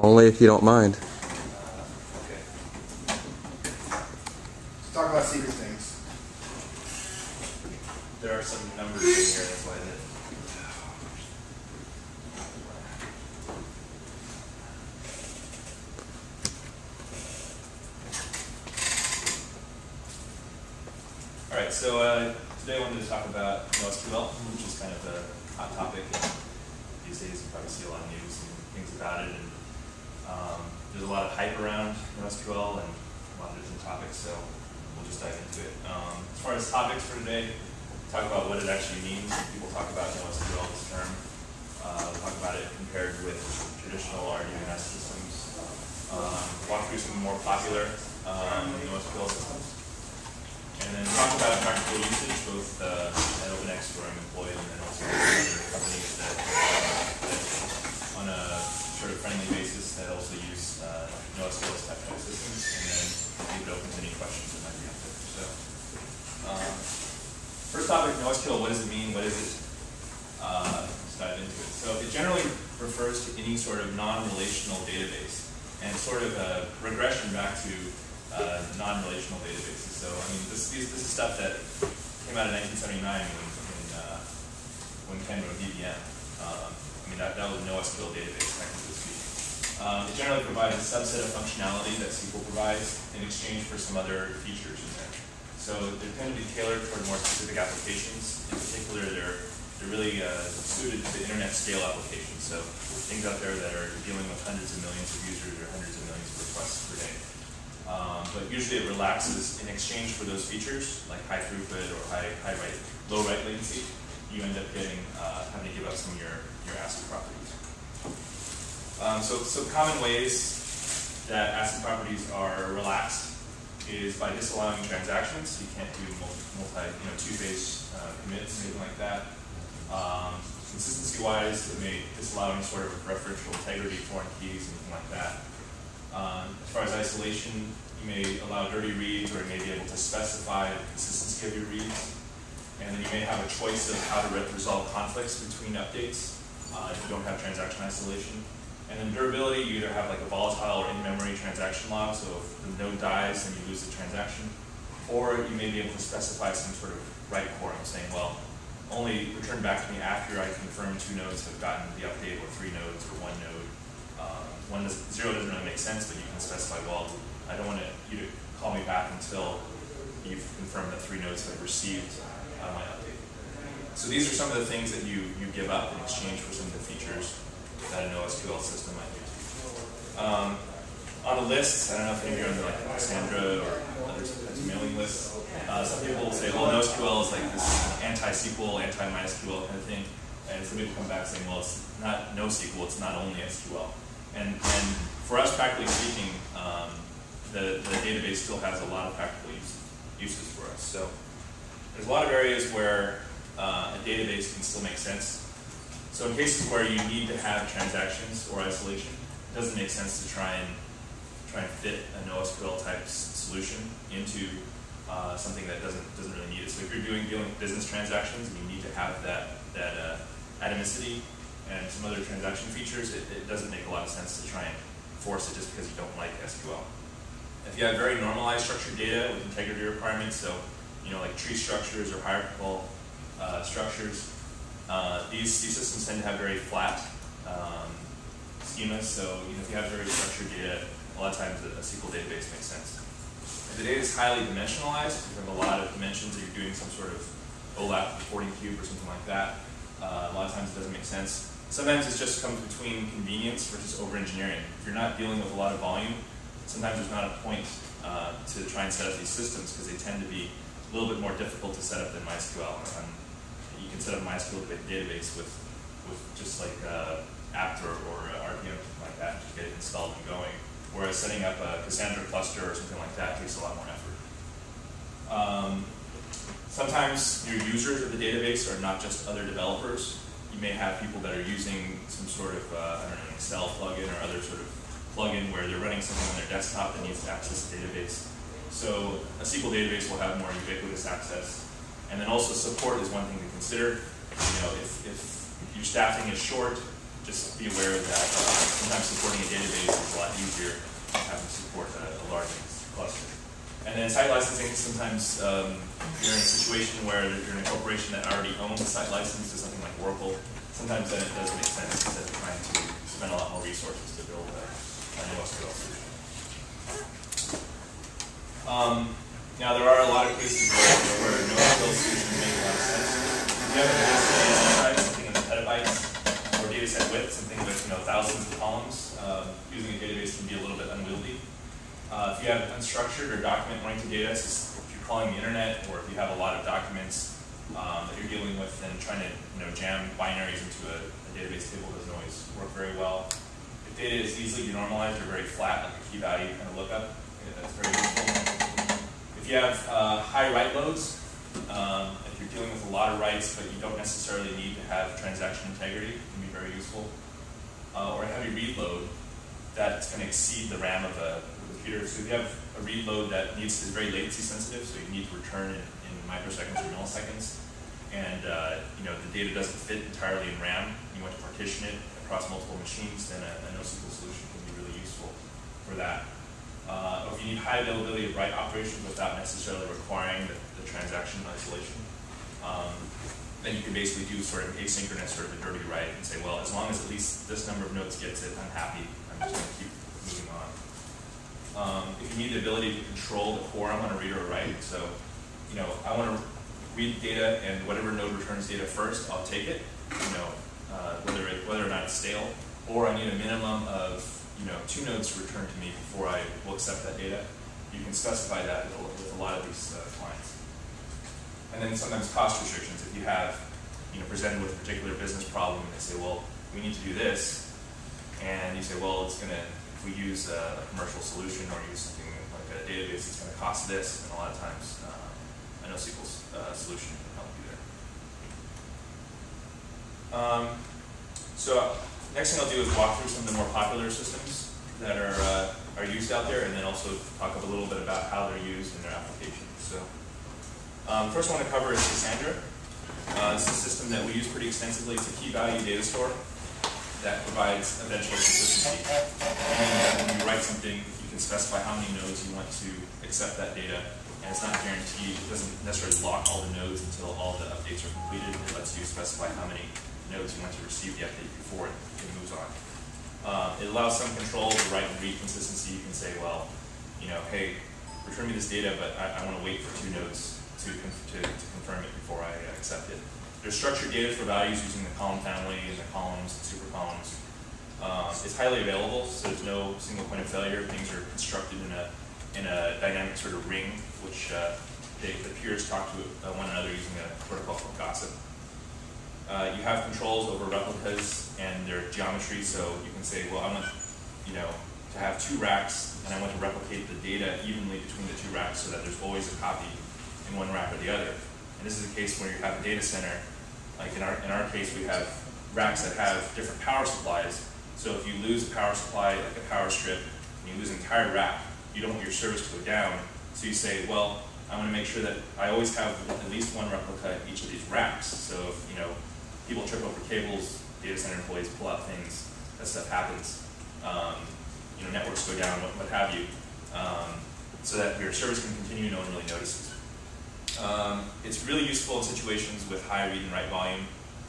Only if you don't mind. Okay. Let's talk about secret things. There are some numbers in here, that's why that. All right, so uh, today I wanted to talk about NoSQL, which is kind of a hot topic. And these days, you probably see a lot of news and things about it. And um, there's a lot of hype around NoSQL and a lot of different topics, so we'll just dive into it. Um, as far as topics for today, talk about what it actually means. People talk about NoSQL, this term. Uh, talk about it compared with traditional RDBMS systems. Um, walk through some more popular um, NoSQL systems. And then talk about practical usage, both uh, at OpenX where I'm employed and then also other companies that, that on a sort of friendly basis that also use uh, NoSQL type systems, and then leave it open to any questions that might be out there. So, um, first topic, NoSQL, what does it mean? What is it? Uh, let's dive into it. So it generally refers to any sort of non-relational database, and sort of a regression back to uh, non-relational databases. So I mean, this, this is stuff that came out in 1979 when, when, uh, when Ken wrote DBM. Um, I mean, that, that was a NoSQL database. Um, it generally provides a subset of functionality that SQL provides in exchange for some other features in there. So they tend to be tailored toward more specific applications. In particular, they're, they're really uh, suited to internet scale applications. So things out there that are dealing with hundreds of millions of users or hundreds of millions of requests per day. Um, but usually it relaxes in exchange for those features, like high throughput or high, high write, low write latency. You end up getting uh, having to give up some of your, your ACID properties. Um, so, so common ways that ACID properties are relaxed is by disallowing transactions. You can't do multi, you know, two-phase uh, commits, anything like that. Um, Consistency-wise, it may disallow any sort of referential integrity, foreign keys, anything like that. Um, as far as isolation, you may allow dirty reads, or you may be able to specify the consistency of your reads. And then you may have a choice of how to re resolve conflicts between updates uh, if you don't have transaction isolation. And then durability, you either have like a volatile or in-memory transaction log, so if the node dies, then you lose the transaction. Or you may be able to specify some sort of write quorum, saying, well, only return back to me after I confirm two nodes have gotten the update, or three nodes, or one node. Uh, one does, zero doesn't really make sense, but you can specify, well, I don't want you to call me back until you've confirmed that three nodes have received uh, my update. So these are some of the things that you, you give up in exchange for some of the features that a NoSQL system might use. Um, on the lists, I don't know if any of you are on the, like Cassandra or other mailing lists. Uh, some people will say, well, NoSQL is like this anti-SQL, anti-MySQL kind of thing. And some people come back saying, well, it's not NoSQL, it's not only SQL. And, and for us, practically speaking, um, the, the database still has a lot of practical use, uses for us. So there's a lot of areas where uh, a database can still make sense. So in cases where you need to have transactions or isolation, it doesn't make sense to try and try and fit a NoSQL type solution into uh, something that doesn't doesn't really need it. So if you're doing dealing with business transactions and you need to have that that uh, atomicity and some other transaction features, it, it, doesn't make a lot of sense to try and force it just because you don't like SQL. If you have very normalized structured data with integrity requirements, so you know like tree structures or hierarchical uh, structures, uh, these these systems tend to have very flat um, schemas. So you know if you have very structured data, a lot of times a, a SQL database makes sense. If the data is highly dimensionalized, you have a lot of dimensions, or you're doing some sort of OLAP reporting cube or something like that, uh, a lot of times it doesn't make sense. Sometimes it just comes between convenience versus over-engineering. If you're not dealing with a lot of volume, sometimes there's not a point uh, to try and set up these systems because they tend to be a little bit more difficult to set up than MySQL. You can set up MySQL database with, with just like uh, apt or, or RPM, something like that, to get it installed and going. Whereas setting up a Cassandra cluster or something like that takes a lot more effort. Um, sometimes your users of the database are not just other developers. You may have people that are using some sort of, uh, I don't know, Excel plugin or other sort of plugin where they're running something on their desktop that needs to access the database. So a SQL database will have more ubiquitous access. And then also support is one thing to consider. You know, if, if your staffing is short, just be aware that uh, sometimes supporting a database is a lot easier than having to support a, a large cluster. And then site licensing, sometimes um, you're in a situation where you're in a corporation that already owns a site license to something like Oracle. Sometimes then it does make sense instead of trying to spend a lot more resources to build a, a NoSQL solution. Um, now there are a lot of cases where, no SQL solution makes a lot of sense. You have a massive data something in the petabytes, or data set width, something with you know thousands of columns, um, using a database can be a little bit unwieldy. Uh, if you have unstructured or document-oriented data, so if you're calling the internet, or if you have a lot of documents um, that you're dealing with and trying to you know jam binaries into a, a database table doesn't always work very well. If data is easily denormalized or very flat, like a key value kind of lookup, that's very useful. If you have uh, high write loads, um, if you're dealing with a lot of writes, but you don't necessarily need to have transaction integrity, it can be very useful. Uh, or a heavy read load that's going to exceed the RAM of a computer. So if you have a read load that needs is very latency sensitive, so you need to return in, in microseconds or milliseconds, and uh, you know the data doesn't fit entirely in RAM, you want to partition it across multiple machines, then a, a NoSQL solution can be really useful for that uh, or if you need high availability of write operations without necessarily requiring the, the transaction isolation, um, then you can basically do sort of asynchronous sort of a dirty write and say, well, as long as at least this number of nodes gets it, I'm happy. I'm just going to keep moving on. Um, if you need the ability to control the quorum on a read or write, so you know, I want to read data and whatever node returns data first, I'll take it. You know, uh, whether it, whether or not it's stale, or I need a minimum of you know, two nodes to return to me before I will accept that data. You can specify that with a, lot of these uh, clients. And then sometimes cost restrictions. If you have, you know, presented with a particular business problem and they say, well, we need to do this, and you say, well, it's going to, if we use a, commercial solution or use something like a database, it's going to cost this, and a lot of times uh, a NoSQL uh, solution can help you there. Um, so next thing I'll do is walk through some of the more popular systems that are, uh, are used out there and then also talk a little bit about how they're used in their applications. So um, first one to cover is Cassandra. Uh, is a system that we use pretty extensively. It's a key value data store that provides eventual consistency. And when you write something, you can specify how many nodes you want to accept that data. And it's not guaranteed, it doesn't necessarily lock all the nodes until all the updates are completed. It lets you specify how many nodes you want to receive the update before it, it moves on. Uh, it allows some control over write and read consistency. You can say, well, you know, hey, return me this data, but I, I want to wait for two nodes to, to, to confirm it before I accept it. There's structured data for values using the column family and the columns and super columns. Um, it's highly available, so there's no single point of failure. Things are constructed in a in a dynamic sort of ring, which uh, they, the peers talk to uh, one another using a protocol called gossip. Uh, you have controls over replicas and their geometry, so you can say, well, I want, you know, to have two racks, and I want to replicate the data evenly between the two racks so that there's always a copy in one rack or the other. And this is a case where you have a data center, like in our, in our case, we have racks that have different power supplies. So if you lose a power supply, like a power strip, and you lose an entire rack, you don't want your service to go down. So you say, well, I want to make sure that I always have at least one replica each of these racks. So if, you know, people trip over cables, data center employees pull out things, that stuff happens. Um, you know, networks go down, what, what have you, um, so that your service can continue, no one really notices. Um, it's really useful in situations with high read and write volume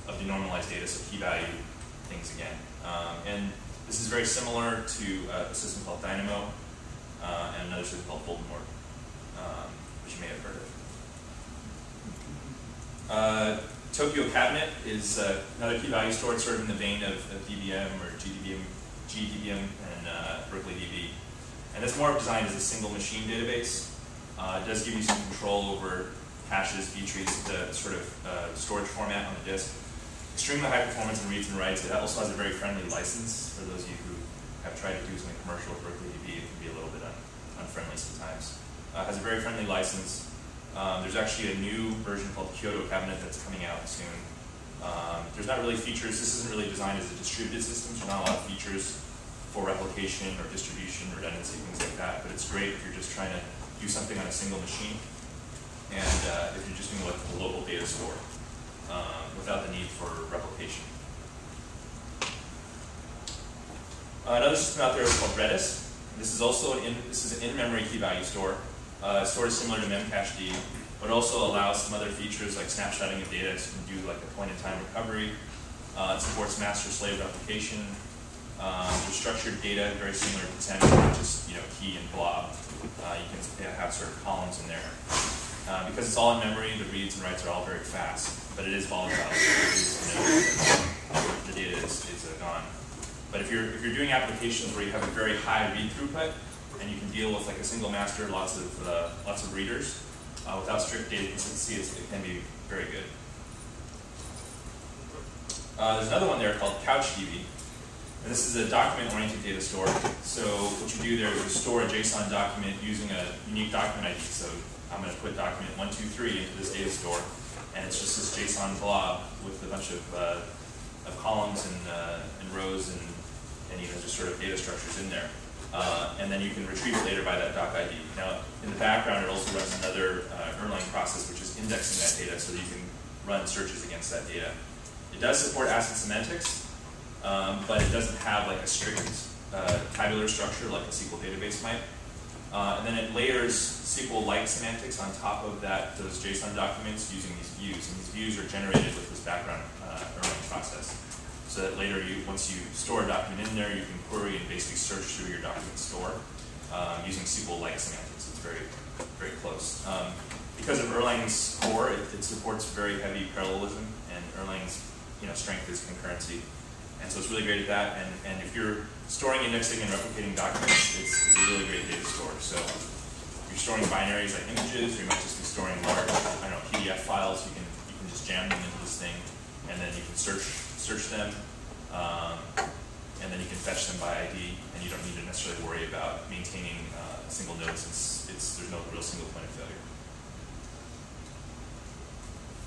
of denormalized data, so key value things again. Um, and this is very similar to uh, a system called Dynamo uh, and another system called Voldemort, um, which you may have heard of. Uh, Tokyo Cabinet is uh, another key value store, sort of in the vein of, of DBM or GDBM, GDBM and uh, Berkeley DB. And it's more designed as a single machine database. Uh, it does give you some control over caches, trees, the sort of uh, storage format on the disk. Extremely high performance in reads and writes. It also has a very friendly license. For those of you who have tried to do something commercial with Berkeley DB, it can be a little bit un unfriendly sometimes. Uh, has a very friendly license. Um, there's actually a new version called Kyoto Cabinet that's coming out soon. Um, there's not really features, this isn't really designed as a distributed system, so not a lot of features for replication or distribution, redundancy, things like that, but it's great if you're just trying to do something on a single machine, and uh, if you're just doing like a local data store um, without the need for replication. Uh, another system out there is called Redis. This is also an in, this is an in-memory key value store. Uh, sort of similar to Memcached, but also allows some other features like snapshotting of data, so you can do like a point-in-time recovery. Uh, it supports master-slave replication. Um, structured data, very similar to Cassandra, just you know key and blob. Uh, you can have sort of columns in there. Uh, because it's all in memory, the reads and writes are all very fast, but it is volatile. So the data is, is gone. But if you're if you're doing applications where you have a very high read throughput, and you can deal with like a single master, lots of uh, lots of readers, uh, without strict data consistency, it can be very good. Uh, there's another one there called CouchDB. And this is a document-oriented data store. So what you do there is you store a JSON document using a unique document ID. So I'm going to put document 123 into this data store, and it's just this JSON blob with a bunch of, uh, of columns and, uh, and rows and, and you know, just sort of data structures in there. Uh, and then you can retrieve it later by that doc ID. Now, in the background, it also runs another uh, Erlang process, which is indexing that data so that you can run searches against that data. It does support ACID semantics, um, but it doesn't have like a strict uh, tabular structure like a SQL database might. Uh, and then it layers SQL-like semantics on top of that those JSON documents using these views. And these views are generated with this background uh, process. So that later, you once you store a document in there, you can query and basically search through your document store um, using SQL-like semantics. It's very, very close. Um, because of Erlang's core, it, it supports very heavy parallelism, and Erlang's you know, strength is concurrency. And so it's really great at that. And, and if you're storing, indexing, and replicating documents, it's, it's a really great data store. So if you're storing binaries like images, or you might just be storing large, I don't know, PDF files, you can you can just jam them into this thing, and then you can search search them, um, and then you can fetch them by ID, and you don't need to necessarily worry about maintaining uh, single node since it's, there's no real single point of failure.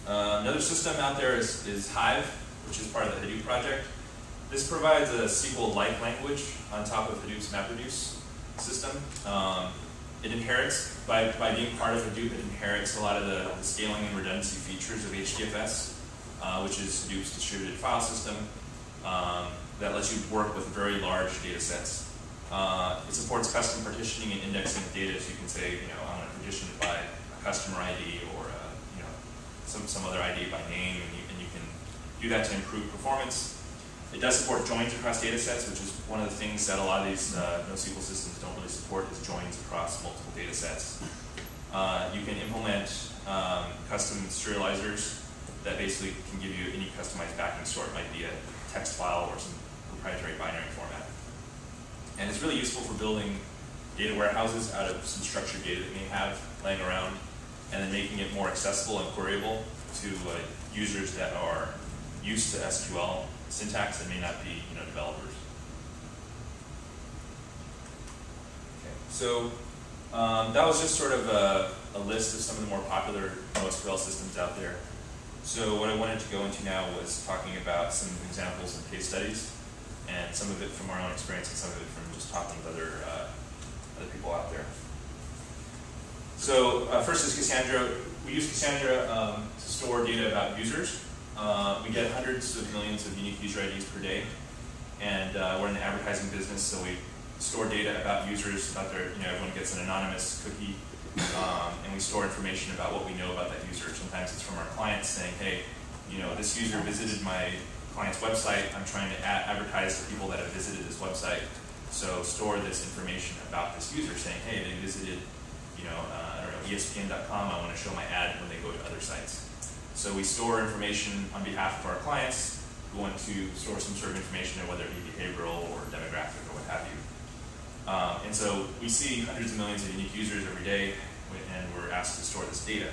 Uh, another system out there is, is Hive, which is part of the Hadoop project. This provides a SQL-like language on top of Hadoop's MapReduce system. Um, it inherits, by, by being part of Hadoop, it inherits a lot of the, the scaling and redundancy features of HDFS, uh, which is Hadoop's distributed file system um, that lets you work with very large data sets. Uh, it supports custom partitioning and indexing of data, so you can say, you know, I want to partition it by a customer ID or, a, you know, some, some other ID by name, and you, and you can do that to improve performance. It does support joins across data sets, which is one of the things that a lot of these uh, NoSQL systems don't really support is joins across multiple data sets. Uh, you can implement um, custom serializers that basically can give you any customized backing sort. It might be a text file or some proprietary binary format. And it's really useful for building data warehouses out of some structured data that you may have laying around, and then making it more accessible and queryable to uh, users that are used to SQL syntax and may not be you know, developers. Okay, so um, that was just sort of a, a, list of some of the more popular NoSQL systems out there. So what I wanted to go into now was talking about some examples and case studies, and some of it from our own experience and some of it from just talking with other, uh, other people out there. So uh, first is Cassandra. We use Cassandra um, to store data about users. Uh, we get hundreds of millions of unique user IDs per day, and uh, we're in the advertising business, so we store data about users, about their, you know, everyone gets an anonymous cookie, um, and we store information about what we know about that user. Sometimes it's from our clients saying, hey, you know, this user visited my client's website, I'm trying to advertise to people that have visited this website, so store this information about this user saying, hey, they visited, you know, uh, I don't know, ESPN.com, I want to show my ad when they go to other sites. So we store information on behalf of our clients We want to store some sort of information, whether it be behavioral or demographic or what have you. Um, and so we see hundreds of millions of unique users every day, and we're asked to store this data.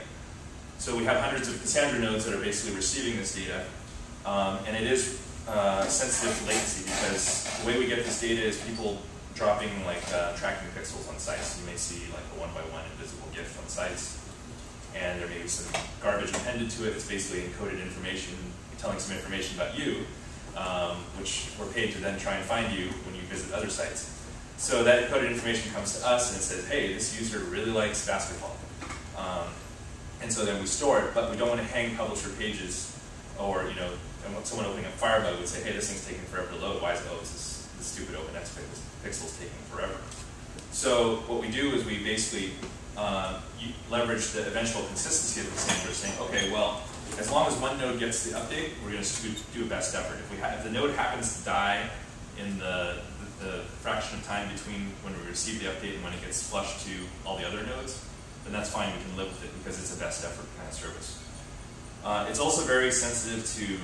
So we have hundreds of Cassandra nodes that are basically receiving this data, um, and it is uh, sensitive to latency because the way we get this data is people dropping like uh, tracking pixels on sites. You may see like a one by one invisible GIF on sites and there may be some garbage appended to it. It's basically encoded information, telling some information about you, um, which we're paid to then try and find you when you visit other sites. So that encoded information comes to us and it says, hey, this user really likes basketball. Um, and so then we store it, but we don't want to hang publisher pages or, you know, someone opening up Firebug would say, hey, this thing's taking forever to load. Why is it, oh, this, this stupid OpenX pixels taking forever. So what we do is we basically uh, leverage the eventual consistency of the standard, saying, okay, well, as long as one node gets the update, we're going to do a best effort. If, we if the node happens to die in the, the, fraction of time between when we receive the update and when it gets flushed to all the other nodes, then that's fine, we can live with it because it's a best effort kind of service. Uh, it's also very sensitive to,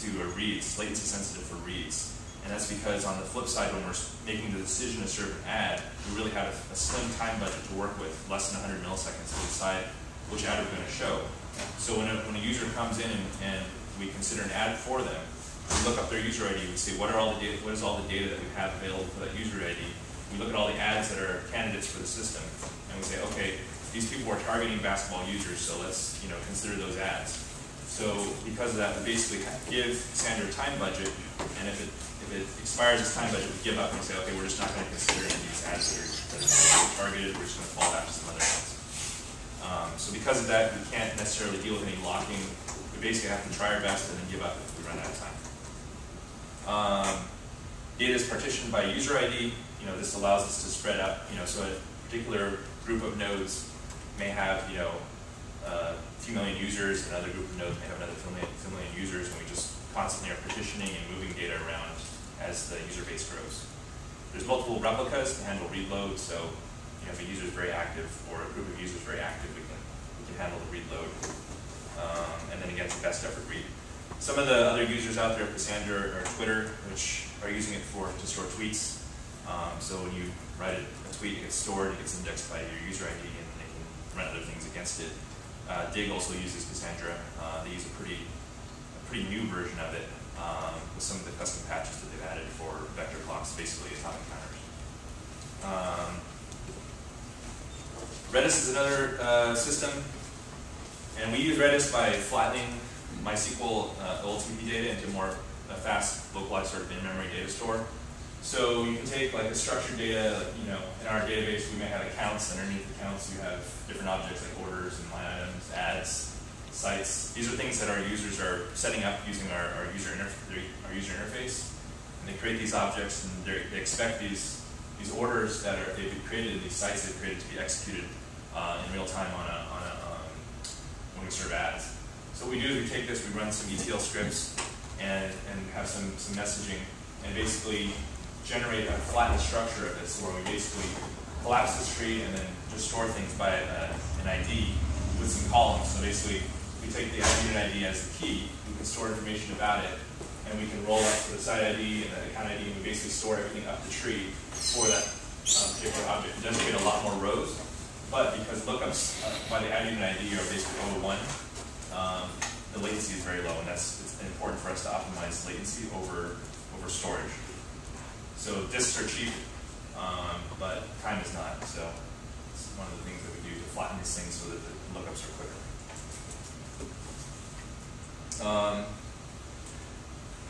to reads, latency sensitive for reads. And that's because on the flip side, when we're making the decision to serve an ad, we really have a, a slim time budget to work with, less than 100 milliseconds to decide which ad we're going to show. So when a, when a user comes in and, and we consider an ad for them, we look up their user ID, we see what are all the data, what is all the data that we have available for that user ID. We look at all the ads that are candidates for the system, and we say, okay, these people are targeting basketball users, so let's you know consider those ads. So because of that, we basically give Cassandra a time budget, and if it if it expires its time budget, we give up and say, okay, we're just not going to consider any of these ads that are, that are targeted. We're just going to fall back to some other ads. Um, so because of that, we can't necessarily deal with any locking. We basically have to try our best and then give up if we run out of time. Um, data is partitioned by user ID. You know, this allows us to spread out. You know, so a particular group of nodes may have, you know, a few million users, another group of nodes may have another few million, few million users, and we just constantly are partitioning and moving data around as the user base grows. There's multiple replicas to handle read load, so you know, if a user is very active or a group of users very active, we can, we can handle the read load. Um, and then again, the best effort read. Some of the other users out there, Cassandra or Twitter, which are using it for to store tweets. Um, so when you write a, tweet, it gets stored, it gets indexed by your user ID, and they can run other things against it. Uh, Digg also uses Cassandra. Uh, they use a pretty, a pretty new version of it um, with some of the custom patches that they've added for vector clocks, basically atomic counters. Um, Redis is another uh, system, and we use Redis by flattening MySQL uh, OLTP data into more a fast, localized sort of in-memory data store. So you can take like a structured data, you know, in our database we may have accounts, underneath accounts you have different objects like orders and line items, ads, sites. These are things that our users are setting up using our, our, user, our user interface. And they create these objects and they expect these, these orders that are, they've been created these sites they've created to be executed uh, in real time on a, on a um, when we serve ads. So what we do is we take this, we run some ETL scripts and, and have some, some messaging and basically generate a flattened structure of this where we basically collapse this tree and then just store things by a, an ID with some columns. So basically we take the unit ID as the key, we can store information about it, and we can roll up to the site ID and the account ID, and we basically store everything up the tree for that um, particular object. It does create a lot more rows, but because lookups uh, by the unit ID are basically over 1, um, the latency is very low, and that's it's important for us to optimize latency over, over storage. So disks are cheap, um, but time is not. So it's one of the things that we do to flatten these things so that the lookups are quicker. Um,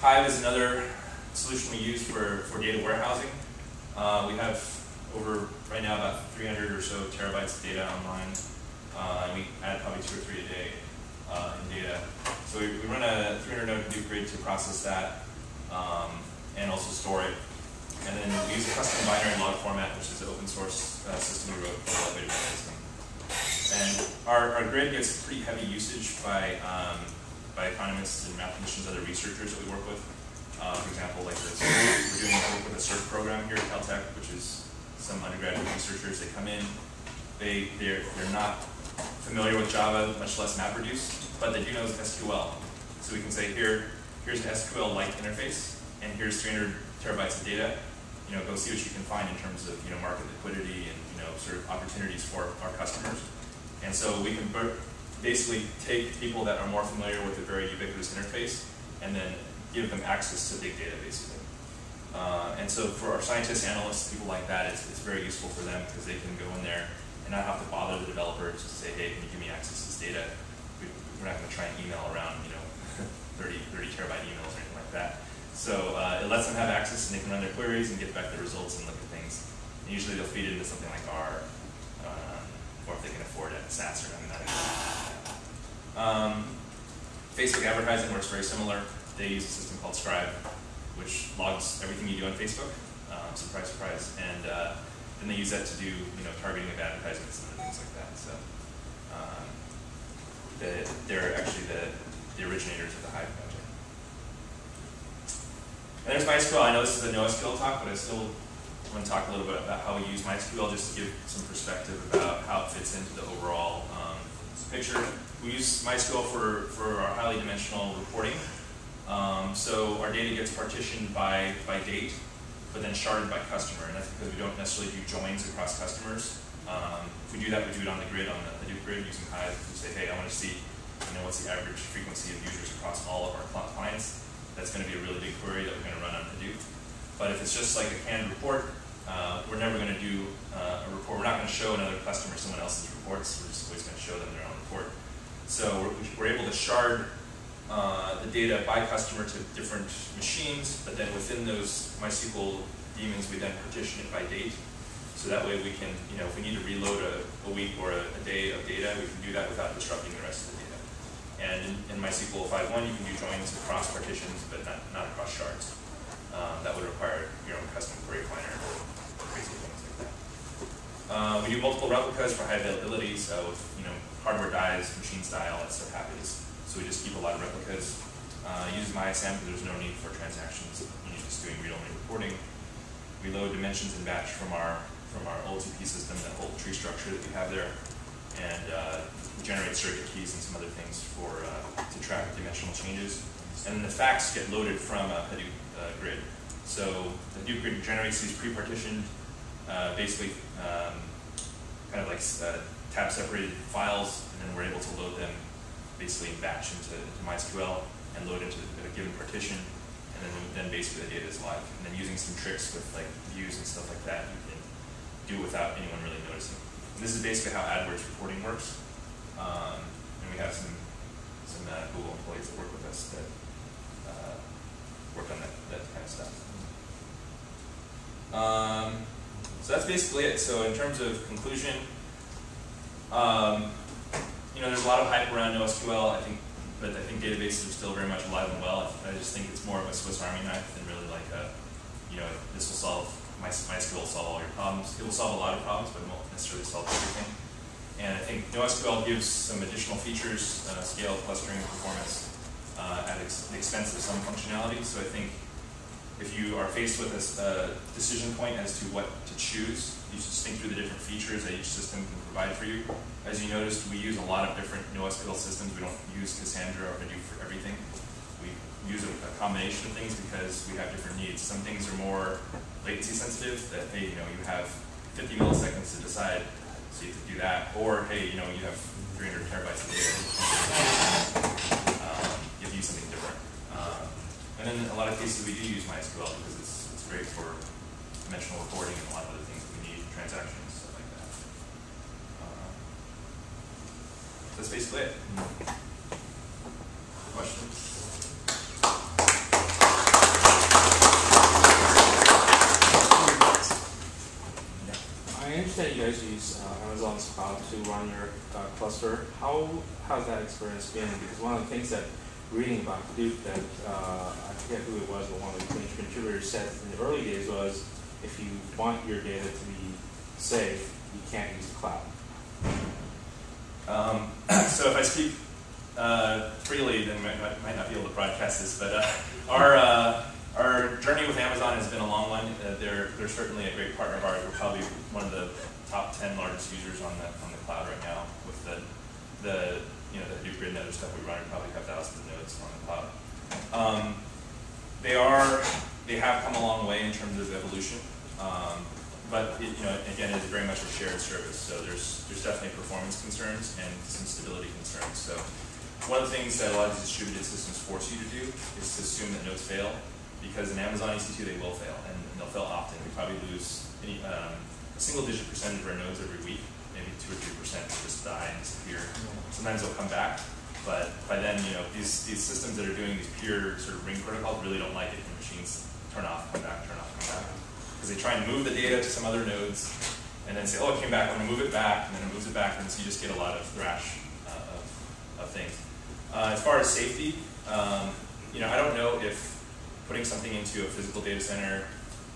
Hive is another solution we use for, for data warehousing. Uh, we have over, right now, about 300 or so terabytes of data online. Uh, and we add probably two or three a day uh, in data. So we, we run a 300 node Hadoop grid to process that um, and also store it. And then we use a custom binary log format, which is an open source uh, system we wrote for called Elevated System. And our, our grid gets pretty heavy usage by um, by economists and mathematicians, other researchers that we work with. Uh, for example, like this, we're doing work with a CERT program here at Caltech, which is some undergraduate researchers. They come in, they they're they're not familiar with Java, much less MapReduce, but they do know SQL. So we can say here here's an SQL-like interface, and here's 300 terabytes of data. You know, go see what you can find in terms of you know market liquidity and you know sort of opportunities for our customers. And so we can basically take people that are more familiar with a very ubiquitous interface and then give them access to big data, basically. Uh, and so for our scientists, analysts, people like that, it's, it's very useful for them because they can go in there and not have to bother the developer just to say, hey, can you give me access to this data? We, are not going to try and email around, you know, 30, 30 terabyte emails or anything like that. So uh, it lets them have access and they can run their queries and get back the results and look at things. And usually they'll feed it into something like R, uh, or if they can afford it, SAS or something. Um, Facebook advertising works very similar. They use a system called Scribe, which logs everything you do on Facebook. Um, surprise, surprise. And uh, then they use that to do you know targeting of advertisements and other things like that. So um, the, they're actually the, the originators of the Hive project. And there's MySQL. I know this is a NoSQL talk, but I still want to talk a little bit about how we use MySQL just to give some perspective about how it fits into the overall um, picture. We use MySQL for, for our highly dimensional reporting. Um, so our data gets partitioned by, by date, but then sharded by customer, and that's because we don't necessarily do joins across customers. Um, if we do that, we do it on the grid, on the Hadoop grid using Hive. We say, hey, I want to see, you know, what's the average frequency of users across all of our clients. That's going to be a really big query that we're going to run on Hadoop. But if it's just like a canned report, uh, we're never going to do uh, a report. We're not going to show another customer someone else's reports. We're just always going to show them their own report. So we're, we're able to shard uh, the data by customer to different machines, but then within those MySQL daemons, we then partition it by date. So that way we can, you know, if we need to reload a, a week or a, a, day of data, we can do that without disrupting the rest of the data. And in, in MySQL 5.1, you can do joins across partitions, but not, not across shards. Um, that would require your own custom query planner or crazy things like that. Uh, we do multiple replicas for high availability, so if you know hardware dies, machines die, all that stuff happens. So we just keep a lot of replicas. Uh, use MyISAM because there's no need for transactions you're just doing read-only reporting. We load dimensions in batch from our from our OLTP system, that whole tree structure that we have there, and uh, generate surrogate keys and some other things for uh, to track dimensional changes. And then the facts get loaded from a Hadoop uh, grid. So the Hadoop grid generates these pre-partitioned uh, basically um, kind of like uh, tab separated files, and then we're able to load them basically in batch into, into MySQL and load into a given partition, and then, then basically the data is live. And then using some tricks with like views and stuff like that, you can do without anyone really noticing. And this is basically how AdWords reporting works. Um, and we have some some uh, Google employees that work with us that uh, work on that, that kind of stuff. Um, so that's basically it. So in terms of conclusion, um, you know, there's a lot of hype around NoSQL. I think, but I think databases are still very much alive and well. I just think it's more of a Swiss Army knife than really like a, you know, this will solve my MySQL will solve all your problems. It will solve a lot of problems, but it won't necessarily solve everything. And I think NoSQL gives some additional features, uh, scale, clustering, performance, uh, at ex the expense of some functionality. So I think if you are faced with a, decision point as to what to choose, you just think through the different features that each system can provide for you. As you noticed, we use a lot of different NoSQL systems. We don't use Cassandra or Hadoop for everything. We use a, a, combination of things because we have different needs. Some things are more latency sensitive, that, hey, you know, you have 50 milliseconds to decide, to do that. Or, hey, you know, you have 300 terabytes of data. Um, you something different. Um, and in a lot of cases, we do use MySQL because it's, it's great for dimensional reporting and a lot of other things we need, transactions, stuff like that. Uh, that's basically it. Questions? I understand you guys use uh, Amazon's run your uh, cluster. How has that experience been? Because one of the things that reading about Hadoop that uh, I forget who it was, but one of the contributors said in the early days was, if you want your data to be safe, you can't use the cloud. Um, so if I speak uh, freely, then I might, might, not be able to broadcast this, but uh, our uh, our journey with Amazon has been a long one. Uh, they're they're certainly a great partner of ours. We're probably one of the top ten largest users on the on the cloud right now with the the you know, the Hadoop grid and other stuff we run, we probably have thousands of nodes on the cloud. Um, they are, they have come a long way in terms of evolution, um, but it, you know, again, it's very much a shared service. So there's there's definitely performance concerns and some stability concerns. So one of the things that a lot of these distributed systems force you to do is to assume that nodes fail, because in Amazon EC2 they will fail, and, and they'll fail often. We probably lose any, um, a single digit percentage of our nodes every week maybe two or three percent just die and disappear. Sometimes they'll come back, but by then, you know, these these systems that are doing these pure sort of ring protocols really don't like it when machines turn off, come back, turn off, come back, because they try and move the data to some other nodes, and then say, oh, it came back, I'm going to move it back, and then it moves it back, and so you just get a lot of thrash uh, of, of things. Uh, as far as safety, um, you know, I don't know if putting something into a physical data center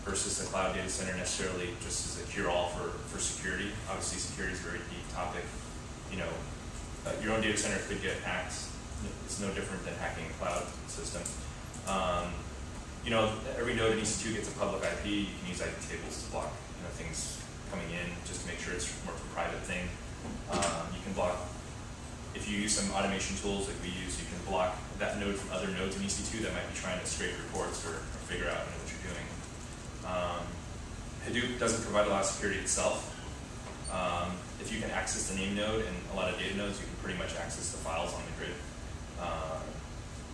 versus the cloud data center necessarily just as a cure-all for, for security. Obviously, security is a very deep topic. You know, uh, your own data center could get hacked. It's no different than hacking a cloud system. Um, you know, every node in EC2 gets a public IP. You can use IP tables to block you know things coming in just to make sure it's more of a private thing. Um, you can block if you use some automation tools like we use. You can block that node from other nodes in EC2 that might be trying to scrape reports or, or figure out you know. Um, Hadoop doesn't provide a lot of security itself. Um, if you can access the name node and a lot of data nodes, you can pretty much access the files on the grid. Uh,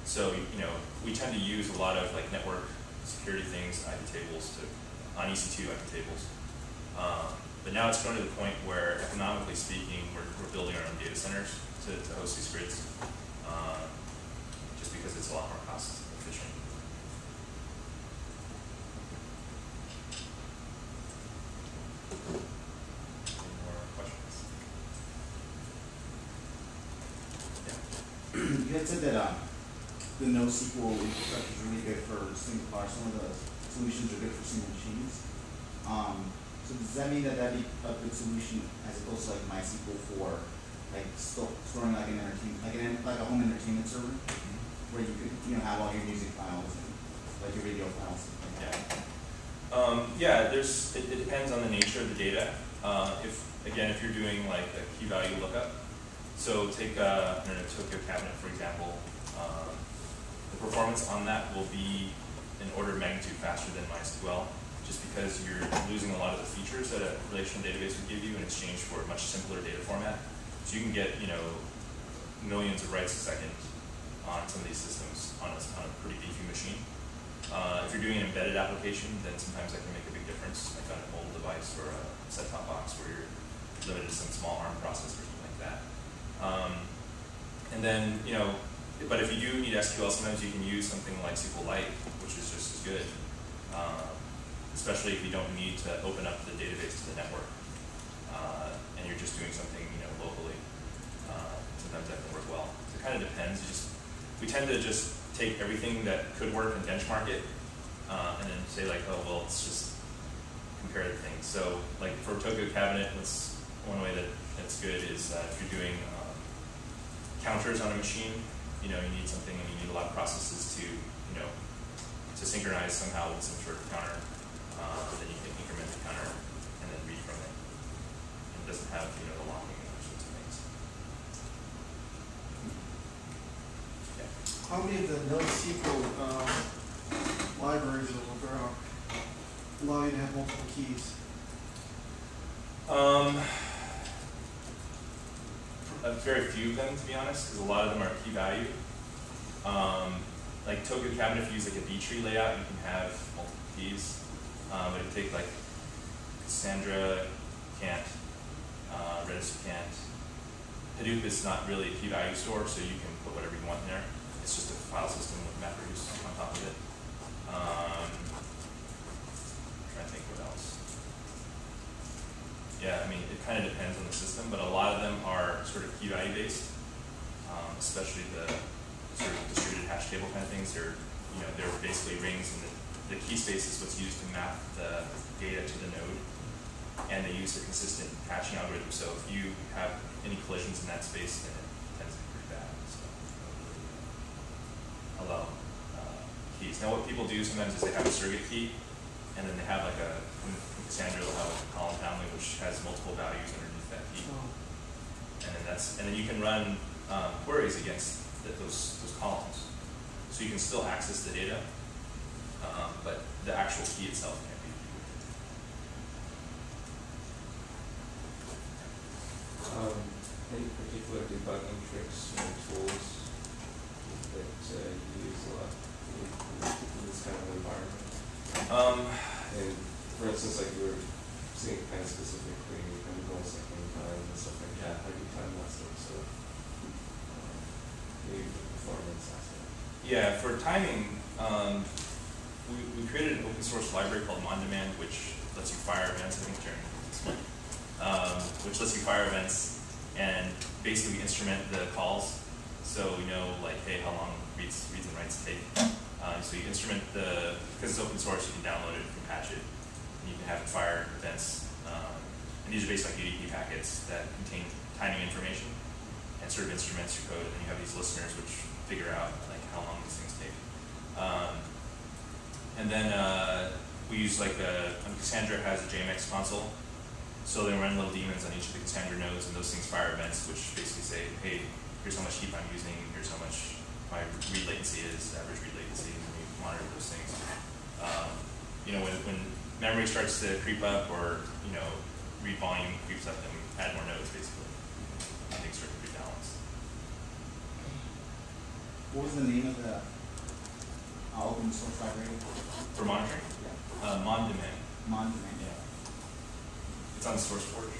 so you know, we tend to use a lot of like network security things, IP tables to on EC2 IP tables. Um, but now it's going to the point where, economically speaking, we're, we're building our own data centers to, to host these grids, uh, just because it's a lot more cost efficient. Any more questions? Yeah. You had said that um, the NoSQL infrastructure is really good for single, or some of the solutions are good for single machines. Um, so does that mean that that'd be a good solution as opposed to like MySQL for like sto- storing like an entertainment, like an, like a home entertainment server where you could, you know, have all your music files and like your video files and like that? Um, yeah, there's, it, it depends on the nature of the data. Uh, if, again, if you're doing like a key value lookup, so take know, Tokyo cabinet, for example, um, the performance on that will be an order of magnitude faster than MySQL, just because you're losing a lot of the features that a relational database would give you in exchange for a much simpler data format. So you can get, you know, millions of writes a second on some of these systems on a, on a pretty beefy machine. Uh, if you're doing an embedded application, then sometimes that can make a big difference, like on a mobile device or a set-top box where you're limited to some small ARM processor or something like that. Um, and then, you know, but if you do need SQL, sometimes you can use something like SQLite, which is just as good, um, especially if you don't need to open up the database to the network, uh, and you're just doing something, you know, locally. Uh, sometimes that can work well. So it kind of depends. You just we tend to just take everything that could work and benchmark it, uh, and then say like, oh well, let's just compare the things. So like for Tokyo cabinet, that's one way that that's good is uh, if you're doing counters on a machine, you know, you need something and you need a lot of processes to, you know, to synchronize somehow with some sort of counter. Uh, then you can increment the counter and then read from it. And it doesn't have, you know, the locking and those sorts of things. Yeah. How many of the NoSQL um, libraries uh, allow you to have multiple keys? Um, very few of them, to be honest, because a lot of them are key value. Um, like Tokyo Cabinet, if you use like a B tree layout, you can have multiple keys. Um, but if you take like Cassandra, can't. Uh, Redis can't. Hadoop is not really a key value store, so you can put whatever you want in there. It's just a file system with MapReduce on top of it. Um, trying to think what else. Yeah, I mean, it kind of depends on the system, but a lot of them are sort of key value based, um, especially the sort of distributed hash table kind of things. They're, you know, they're basically rings, and the, the key space is what's used to map the data to the node, and they use a consistent hashing algorithm. So if you have any collisions in that space, then it tends to be pretty bad. So uh, allow uh, keys. Now, what people do sometimes is they have a surrogate key, and then they have like a in Cassandra they'll have a column family which has multiple values underneath that key, Oh, and then that's and then you can run um, queries against th those those columns, so you can still access the data, um, but the actual key itself can't be. Um, any particular debugging tricks or tools that uh, you use a lot in, in this kind of environment? Um, And for instance, like you were saying kind of specifically, kind of goal cycling time and stuff like that, how do you time that sort of stuff? Um, Maybe the performance aspect. Yeah, for timing, um, we, we created an open source library called MonDemand, which lets you fire events, I think Jeremy um, which lets you fire events and basically instrument the calls. So we know like, hey, how long reads, reads and writes take. Um, so you instrument the, because it's open source, you can download it, you can patch it, and you can have it fire events. Um, and these are based on UDP packets that contain timing information and sort of instruments your code, and then you have these listeners which figure out like how long these things take. Um, and then uh, we use like a, Cassandra has a JMX console, so they run little daemons on each of the Cassandra nodes, and those things fire events, which basically say, hey, here's how much heap I'm using, here's how much my read latency is, average read latency, and we monitor those things. Um, you know, when, when memory starts to creep up, or you know, read volume creeps up, then we add more nodes, basically. And things start to rebalance. What was the name of the open source library? For monitoring, Yeah. uh, MonDemand, Monument. yeah. It's on SourceForge.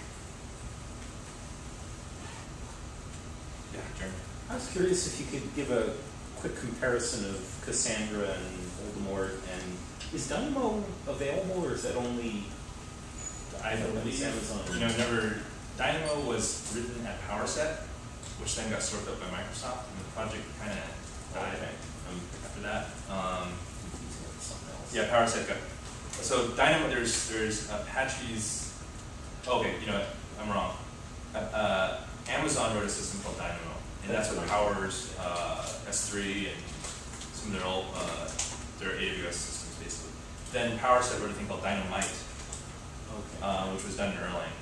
Yeah, Jeremy. I was curious if you could give a quick comparison of Cassandra and Voldemort, and is Dynamo available, or is that only I At believe, Amazon. you know, never, Dynamo was written at PowerSet, which then got swept up by Microsoft, and the project kind of died Okay. um, after that. Um, confusing it with something else? yeah, PowerSet got, so Dynamo, there's, there's Apache's, okay, you know what, I'm wrong. Uh, uh, Amazon wrote a system called Dynamo, and that's what powers, uh, S3 and some of their old, uh, their AWS systems, basically. Then PowerSet wrote a thing called Dynomite, Okay. uh, which was done in Erlang.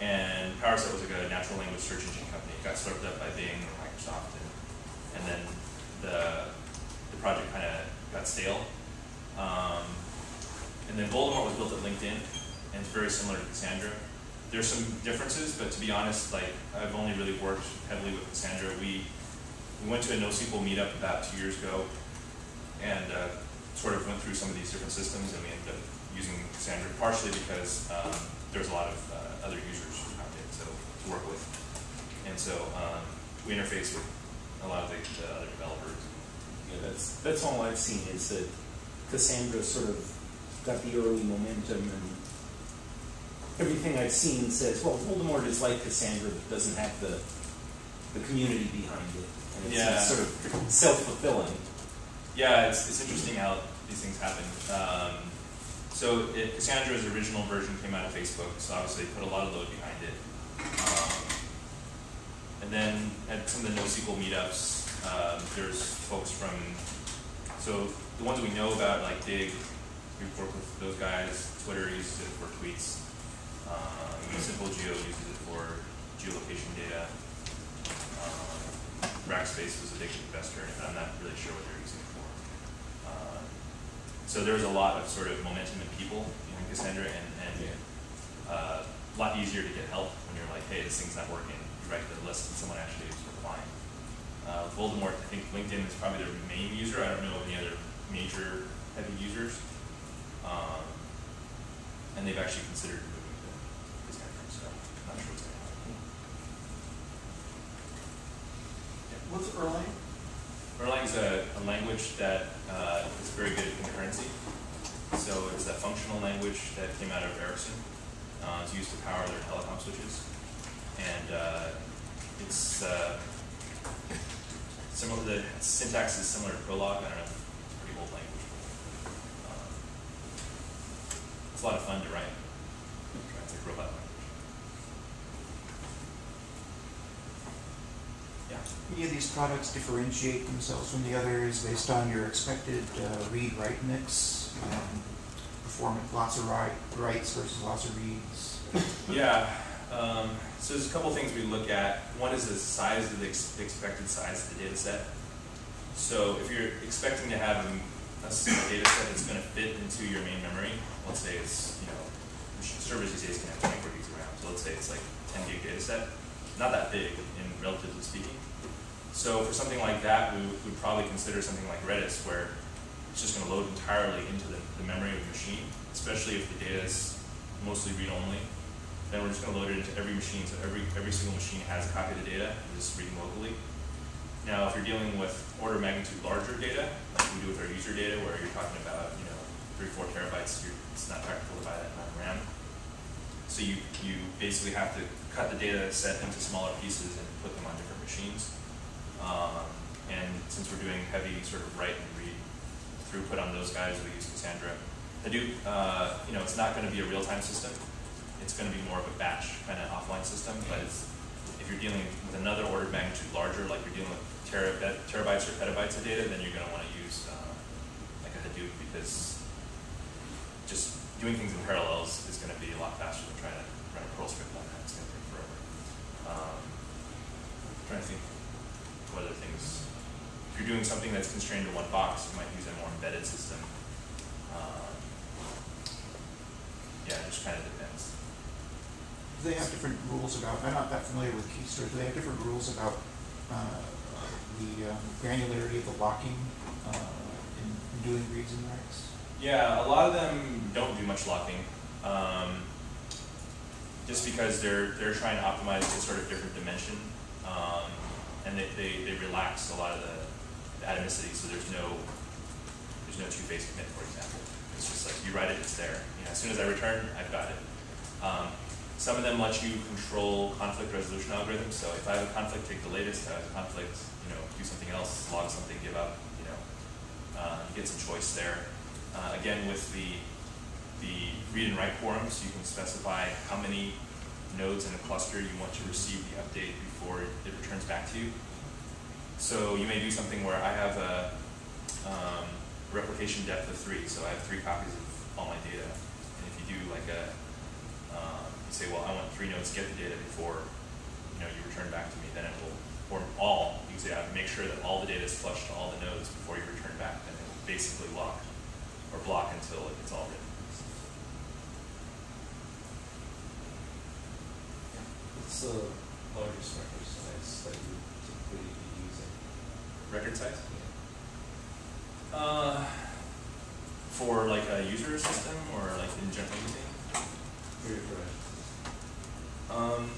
And PowerSet was like a natural language search engine company. It got swept up by Bing or Microsoft, and, and then the the project kind of got stale. Um, and then Voldemort was built at LinkedIn, and it's very similar to Cassandra. There's some differences, but to be honest, like I've only really worked heavily with Cassandra. We we went to a NoSQL meetup about two years ago, and uh, sort of went through some of these different systems, and we ended up using Cassandra partially because um, there's a lot of uh, other users out there so, to work with, and so um, we interface with a lot of the, the other developers. Yeah, that's, that's all I've seen is that Cassandra sort of got the early momentum and everything I've seen says, well, Voldemort is like Cassandra but doesn't have the, the community behind it. And it's Yeah. sort of self-fulfilling. Yeah, it's, it's interesting how these things happen. Um, so it, Cassandra's original version came out of Facebook, so obviously they put a lot of load behind it. Um, and then at some of the NoSQL meetups, um, there's folks from, so the ones we know about, like Digg, we've worked with those guys. Twitter uses it for tweets. Um, Simple Geo uses it for geolocation data. Um, Rackspace was a big investor in it, I'm not really sure what they're using it for. Uh, so there's a lot of sort of momentum in people in Cassandra, and, and uh, a lot easier to get help when you're like, hey, this thing's not working. You write the list, and someone actually is replying. Uh, Voldemort, I think LinkedIn is probably their main user. I don't know of any other major heavy users. Um, and they've actually considered moving to Cassandra, I'm what's Erlang? Erlang is a, a language that uh, is very good at concurrency. So it's a functional language that came out of Ericsson. Uh, it's used to power their telecom switches. And uh, it's uh, similar, the syntax is similar to Prolog. I don't know, it's a pretty old language. It's a lot of fun to write. It's like robot. Yeah. Any of these products differentiate themselves from the others based on your expected uh, read-write mix? Um, Performance, lots of write, writes versus lots of reads? Yeah, um, so there's a couple things we look at. One is the size of the ex- expected size of the data set. So if you're expecting to have a data set that's going to fit into your main memory, let's say it's, you know, servers these days can have 24 gigs RAM, so let's say it's like 10 gig data set, not that big relatively speaking. So for something like that, we would probably consider something like Redis, where it's just going to load entirely into the, the memory of the machine, especially if the data is mostly read-only. Then we're just going to load it into every machine, so every, every single machine has a copy of the data, and just reading locally. Now, if you're dealing with order of magnitude larger data, like we do with our user data, where you're talking about, you know, three, four terabytes, it's not practical to buy that amount of RAM. So you, you basically have to cut the data set into smaller pieces and put them on different machines. Um, and since we're doing heavy sort of write and read throughput on those guys, we use Cassandra. Hadoop, uh, you know, it's not gonna be a real-time system. It's gonna be more of a batch kind of offline system, but if you're dealing with another order of magnitude larger, like you're dealing with terabit, terabytes or petabytes of data, then you're gonna wanna use, uh, like a Hadoop because just doing things in parallels is gonna be a lot faster than trying to run a Perl script on that. It's gonna take forever. Um, trying to think what other things. If you're doing something that's constrained to one box, you might use a more embedded system. Um, yeah, it just kind of depends. Do they have different rules about, I'm not that familiar with key stores, do they have different rules about, uh, the um, granularity of the locking, uh, in, in doing reads and writes? Yeah, a lot of them don't do much locking. Um, just because they're they're trying to optimize a sort of different dimension, um, and they, they, they relax a lot of the, the atomicity. So there's no there's no two phase commit, for example. It's just like you write it, it's there. You know, as soon as I return, I've got it. Um, some of them let you control conflict resolution algorithms. So if I have a conflict, take the latest. If I have a conflict, you know, do something else, log something, give up. You know, uh, you get some choice there. Uh, again, with the the read and write quorums, you can specify how many nodes in a cluster you want to receive the update before it returns back to you. So you may do something where I have a um, replication depth of three, so I have three copies of all my data. And if you do like a, um, you say, well, I want three nodes to get the data before you know you return back to me, then it will, or all, you can say, make sure that all the data is flushed to all the nodes before you return back, then it will basically lock or block until it's all written. What's the largest record size that you typically be using? Record size? Uh, for like a user system or like in general using? For your production. Um,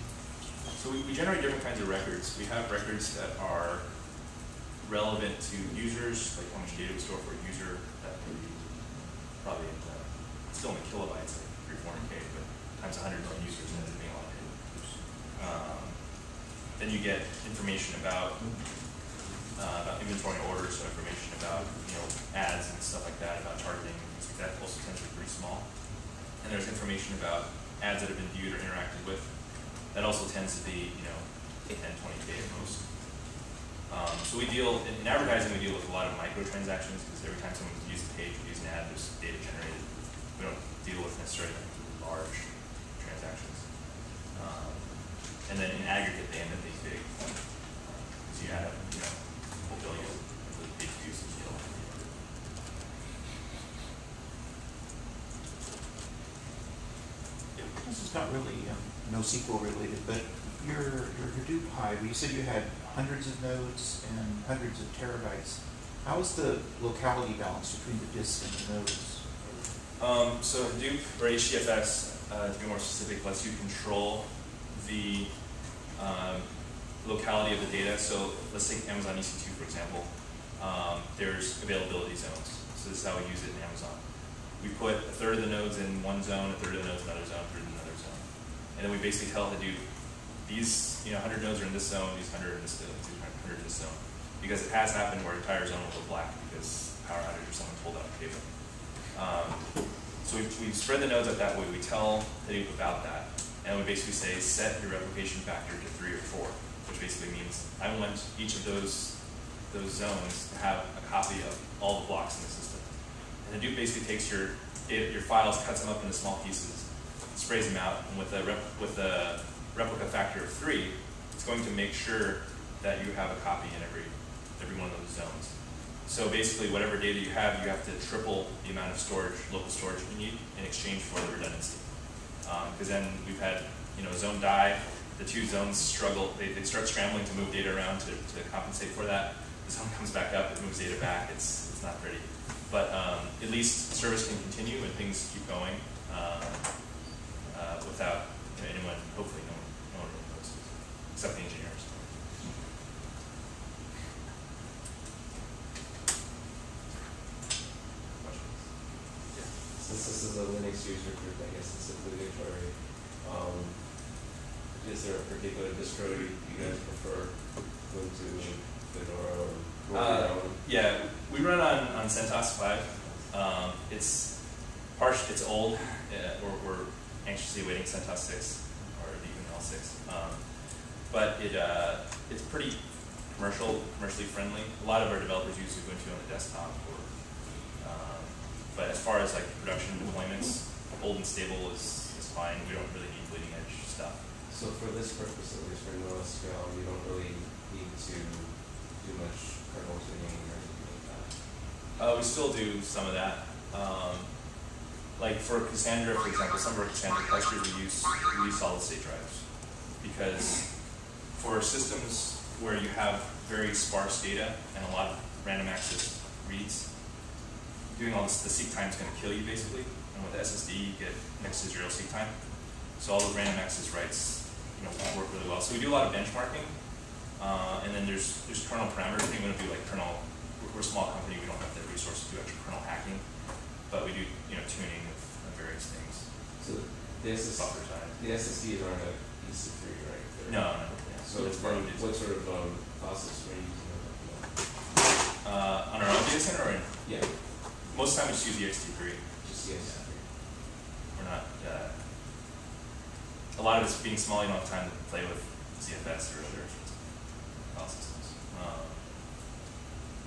so we, we generate different kinds of records. We have records that are relevant to users, like how much data we store for a user. That could be probably in the, still in the kilobytes, like three, four hundred K, but times a hundred million users, being a lot of data. Um, then you get information about uh, about inventory orders, so information about you know ads and stuff like that, about targeting, like that. Also tends to be pretty small. And there's information about ads that have been viewed or interacted with. That also tends to be you know 10, 20 k at most. Um, so we deal in, in advertising, we deal with a lot of microtransactions because every time someone uses a page uses an ad, there's data generated. We don't deal with necessarily large transactions. Um, and then in aggregate, they end up being big. So you add up, you know, a whole billion of the page views and deal. This is not really, um, NoSQL related, but your, your Hadoop Hive, you said you had hundreds of nodes and hundreds of terabytes. How is the locality balance between the disk and the nodes? Um, so Hadoop or HDFS, uh, to be more specific, lets you control the um, locality of the data. So let's take Amazon EC2 for example. Um, there's availability zones. So this is how we use it in Amazon. We put a third of the nodes in one zone, a third of the nodes in another zone, a third in another zone. And then we basically tell Hadoop, these you know 100 nodes are in this zone, these 100 in this zone, these 100 in this zone. Because it has happened where an entire zone will go black because power outage or someone pulled out a cable. Um, so we, we spread the nodes out that way. We tell Hadoop about that. And we basically say set your replication factor to three or four, which basically means I want each of those those zones to have a copy of all the blocks in the system. And Hadoop basically takes your your files, cuts them up into small pieces, sprays them out, and with a rep, with a replica factor of three, it's going to make sure that you have a copy in every every one of those zones. So basically, whatever data you have, you have to triple the amount of storage, local storage you need in exchange for the redundancy. Because then we've had, you know, zone die, the two zones struggle, they, they start scrambling to move data around to, to compensate for that. The zone comes back up, it moves data back, it's, it's not pretty. But um, at least service can continue and things keep going uh, uh, without you know, anyone, hopefully no one, no one really notices, except the engineers. Questions? Yeah. Since this is a Linux user group, I guess it's obligatory. Um, is there a particular distro you, guys prefer, Ubuntu, Fedora, or Uh. Yeah, we run on, on CentOS five. Um, it's partial, it's old. Uh, we're, we're anxiously awaiting CentOS six or even L six. Um, but it, uh, it's pretty commercial, commercially friendly. A lot of our developers use Ubuntu on the desktop or, um, but as far as like production deployments, old and stable is, is fine. We don't really need bleeding edge stuff. So for this purpose, at least for NoSQL, you don't really need to do much kernel tuning or anything like that. Uh, we still do some of that. Um, like for Cassandra, for example, some of our Cassandra clusters we use we use solid state drives because for systems where you have very sparse data and a lot of random access reads, doing all this, the seek time is going to kill you basically. And with SSD, you get next to zero seek time. So all those random access writes, you know, won't work really well. So we do a lot of benchmarking, uh, and then there's there's kernel parameters. We want to do like kernel. We're, we're a small company. We don't have the resources to do actual kernel hacking, but we do you know tuning of, of various things. So the SSD, Software side. the SSDs aren't a EC3, right? They're- No, no. Yeah. So it's of what sort of um, process are you using? the? Uh, on our own data center, or in, Yeah, most of the time we just use the ext3. just the. We're not. Uh, a lot of it's being small. You don't have time to play with ZFS or other file systems. Um,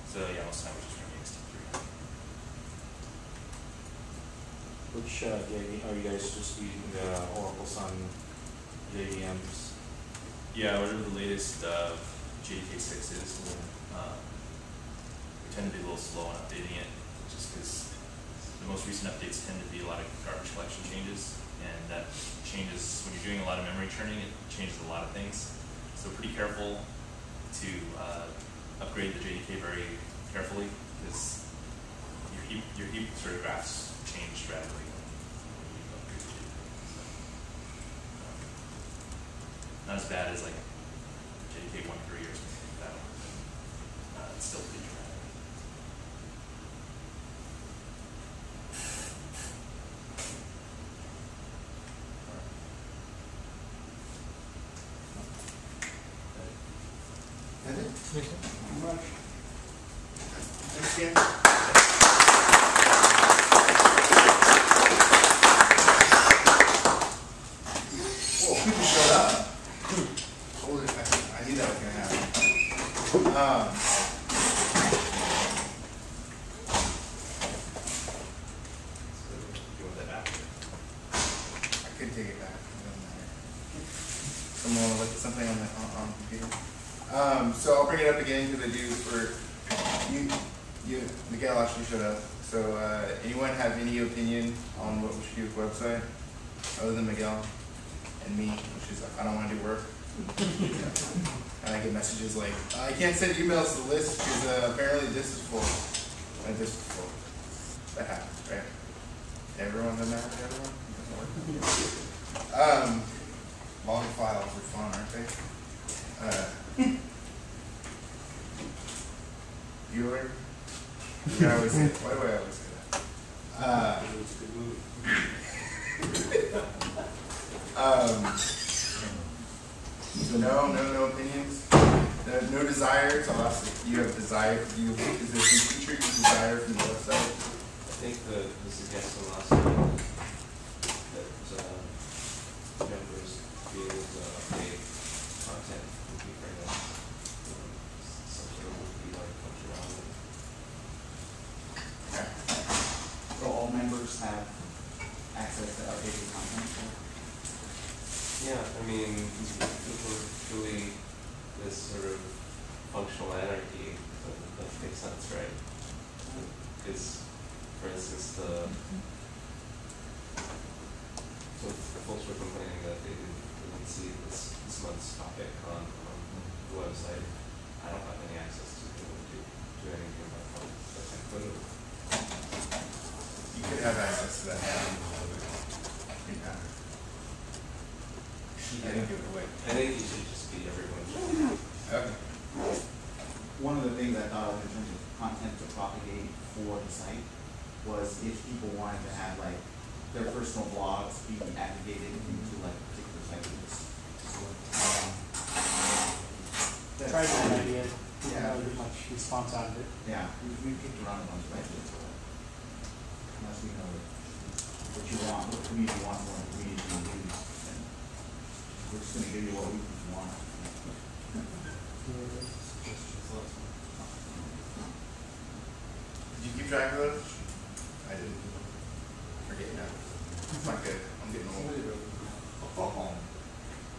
so yeah, most of the time we're just running the ext3. Which, uh, JV, are you guys just using the Oracle Sun JVMs? Yeah, whatever the latest uh, JDK six is. Uh, we tend to be a little slow on updating it, just because the most recent updates tend to be a lot of garbage collection changes, and that changes when you're doing a lot of memory churning. It changes a lot of things, so pretty careful to uh, upgrade the JDK very carefully because your heap your heap sort of graphs change JDK. So, um, not as bad as like JDK one three or something like that. Uh, it's still pretty dramatic. Have access to that now. Yeah. I didn't give it away. I think you should just be everyone. Okay. One of the things I thought of in terms of content to propagate for the site was if people wanted to have like their personal blogs be aggregated into like particular site groups. Um, Tried that idea. Yeah. Not very much use response out of it. Yeah, we, we kicked around a bunch of ideas. Unless we know what you want, what community wants, what community can use. and We're just gonna give you what we want. Did you keep track of those? I didn't. Forget now. It's not good. I'm getting old.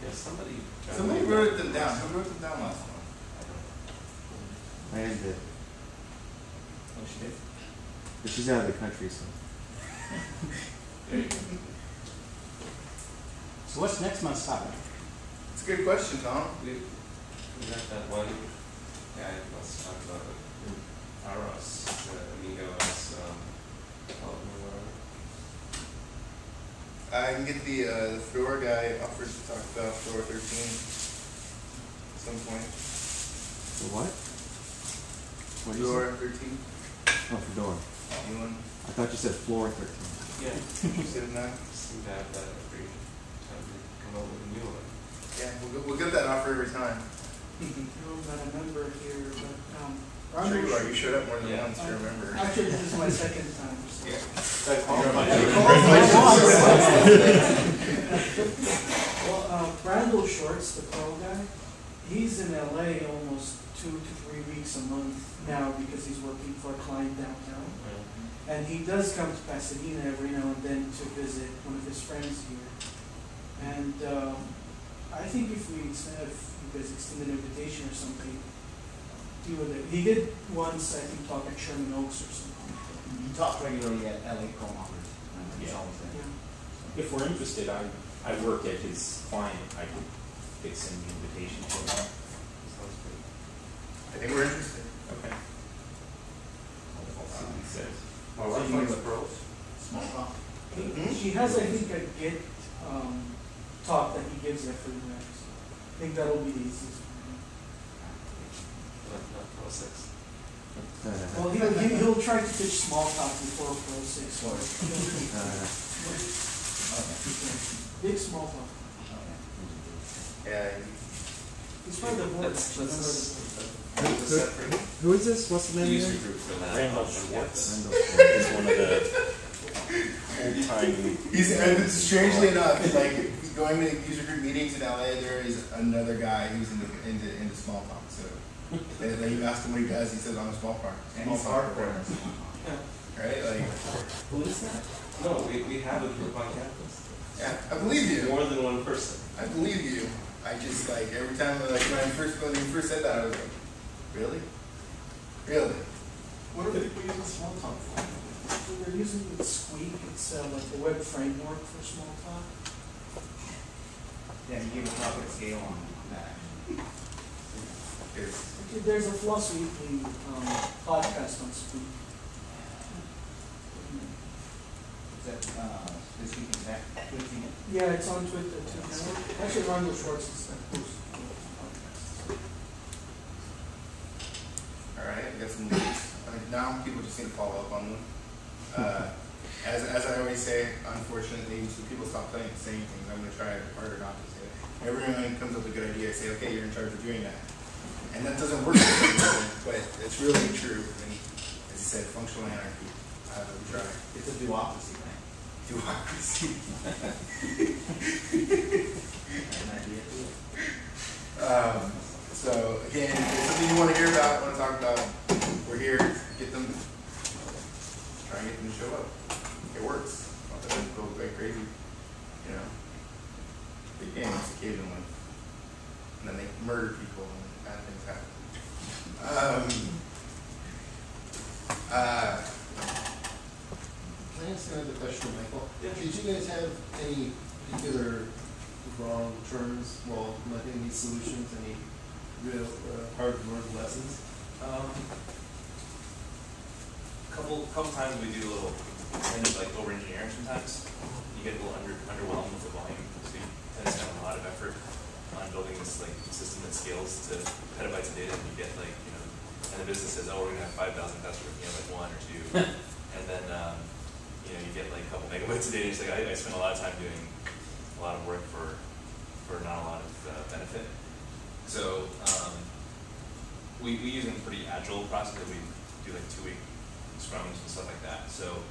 Yeah, somebody. Somebody wrote them down. Who wrote them down last one? Diane did, Oh, she did? but she's out of the country, so. So what's next month's topic? It's a good question, Tom. We, we got that one guy who wants to talk about it, Aros, the Amiga OS, um, development or whatever. I can get the, uh, the Fedora guy offered to talk about Fedora thirteen at some point. The what? What did you say? Fedora thirteen, Oh, Fedora. new one. I thought you said floor thirteen. Yeah. Interested in that? Seem to have that every time they come up with a new one. Yeah, we'll, get- we'll get that offer every time. I'm not a member here, but, um, I'm sure you are. You showed up more than Yeah. once, you remember. actually, this is my second time, so. Yeah. Well, uh, Randal Schwartz, the Perl guy, he's in LA almost two to three weeks a month now because he's working for a client downtown. And he does come to Pasadena every now and then to visit one of his friends here. And, um, I think if we, extend- if you guys extend an invitation or something, he would, he did once, I think, talk at Sherman Oaks or something. You talk regularly at LA Chrome offers, Yeah. Yeah. If we're interested, I, I work at his client, I could fix in the invitation to him. Sounds good. I think we're interested. Okay. I'll see what he says. My wife likes pros. Small talk. Mhm. He has, I think, a Git, um, talk that he gives every week. so I think that'll be the easiest for him. Not, not Perl six. Well, he'll, he- he'll try to pitch small talk before Perl Six. Or- Uh, Big small talk. Yeah. He's from the board. That's- actually, that's- member of Who's the separate? Who is this? What's the The name user again? group for that. Randal Schwartz. Randal Is one of the old-time He's, and strangely enough, like going to user group meetings in LA, there is another guy who's into into, into small talk. So they, they you asked him what he does, he says I'm a small farm. And he's farm hardcore. reporter. Right? Like Who is that? No, we, we have a group on campus. yeah, I believe you. More than one person. I believe you. I just like every time like when I first when you first said that I was like, Really? Really? What are people using Smalltalk for? So They're using it Squeak, it's uh, like the web framework for Smalltalk. Yeah, he gave a talk at scale on that. It's, Actually, There's a Floss Weekly, um, podcast on Squeak. Is that, uh, this week is that, tweeting? Yeah, it's on Twitter too. now. Actually, Randal Schwartz is that host of the podcast. All right. I got some leads. I mean, now people just need to follow up on them. Uh, as, as I always say, unfortunately, so people stop saying, saying things. I'm going to try harder not to say it. Everyone comes up with a good idea. I say, okay, you're in charge of doing that. And that doesn't work, but it's really true. And as you said, functional anarchy. Uh, we try. It's a bureaucracy, right? Democracy. An idea to it. Um, so again, if there's something you want to hear about, want to talk about, we're here. Get them. Try and get them to show up. It works. Not that it goes like crazy, you know. Big games occasionally, and then they murder people and bad things happen. Um, uh, Can I ask another question, Michael? Did you guys have any particular wrong turns while implementing these solutions, any real uh, hard learned lessons? Um, couple, couple times we do a little, kind of like over engineering sometimes. You get a little under, underwhelmed with the volume, so you tend to spend a lot of effort on building this like system that scales to petabytes of data, and you get like, you know, and the business says, oh, we're gonna have five thousand customers, you know, like one or two. And then, um, you know, you get like a couple megabytes of data, it's like, I, I spent a lot of time doing a lot of work for, for not a lot of uh, benefit. So, um, we, we use a pretty agile process, that we do like two-week scrums and stuff like that, so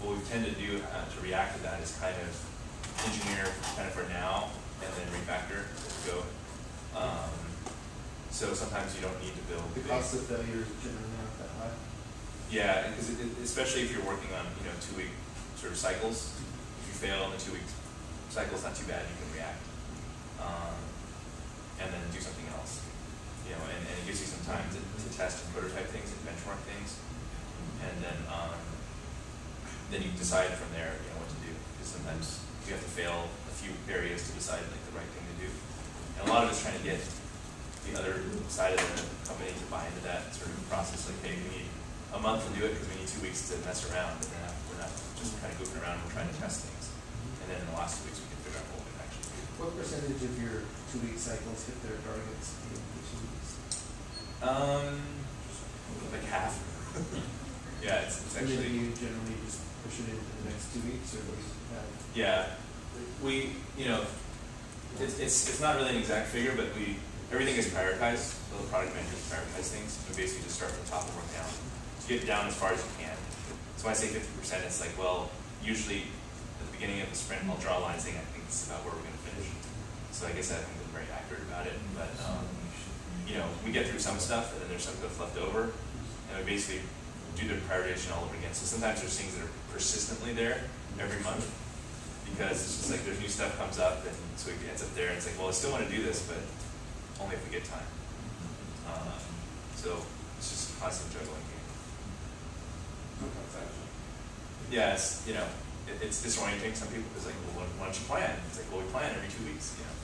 what we tend to do uh, to react to that is kind of engineer kind of for now, and then refactor go. Um, so sometimes you don't need to build The cost of failure is generally not that high. Yeah, because especially if you're working on, you know, two-week sort of cycles, if you fail in the two-week cycle, it's not too bad, you can react. Um, and then do something else, you know, and, and it gives you some time to, to test and prototype things and benchmark things. And then, um, then you decide from there, you know, what to do, because sometimes you have to fail a few areas to decide like the right thing to do. And a lot of it's trying to get the other side of the company to buy into that sort of process, like, hey, we need a month to do it because we need two weeks to mess around, and then we're not just kind of goofing around, we're trying to test things. And then in the last two weeks, we can figure out what we can actually do. What percentage of your two-week cycles hit their targets in the two weeks? Um, like half. yeah, it's, it's And then you generally just push it into the next two weeks, or do you have? yeah, we, you know, it's, it's, it's not really an exact figure, but we, everything is prioritized, so the product managers prioritize things, we basically just start from the top and work down. To get down as far as you can. So when I say fifty percent, it's like, well, usually at the beginning of the sprint, I'll draw a line saying, I think this is about where we're gonna finish. So I guess I think I'm very accurate about it, but, um, you know, we get through some stuff, and then there's some stuff left over, and we basically do the prioritization all over again. So sometimes there's things that are persistently there every month, because it's just like there's new stuff comes up, and so it ends up there, and it's like, well, I still wanna do this, but only if we get time. Um, so it's just a constant juggling game. Yeah, it's, you know, it, it's disorienting some people, because like, well, why don't you plan? It's like, well, we plan every two weeks, you know,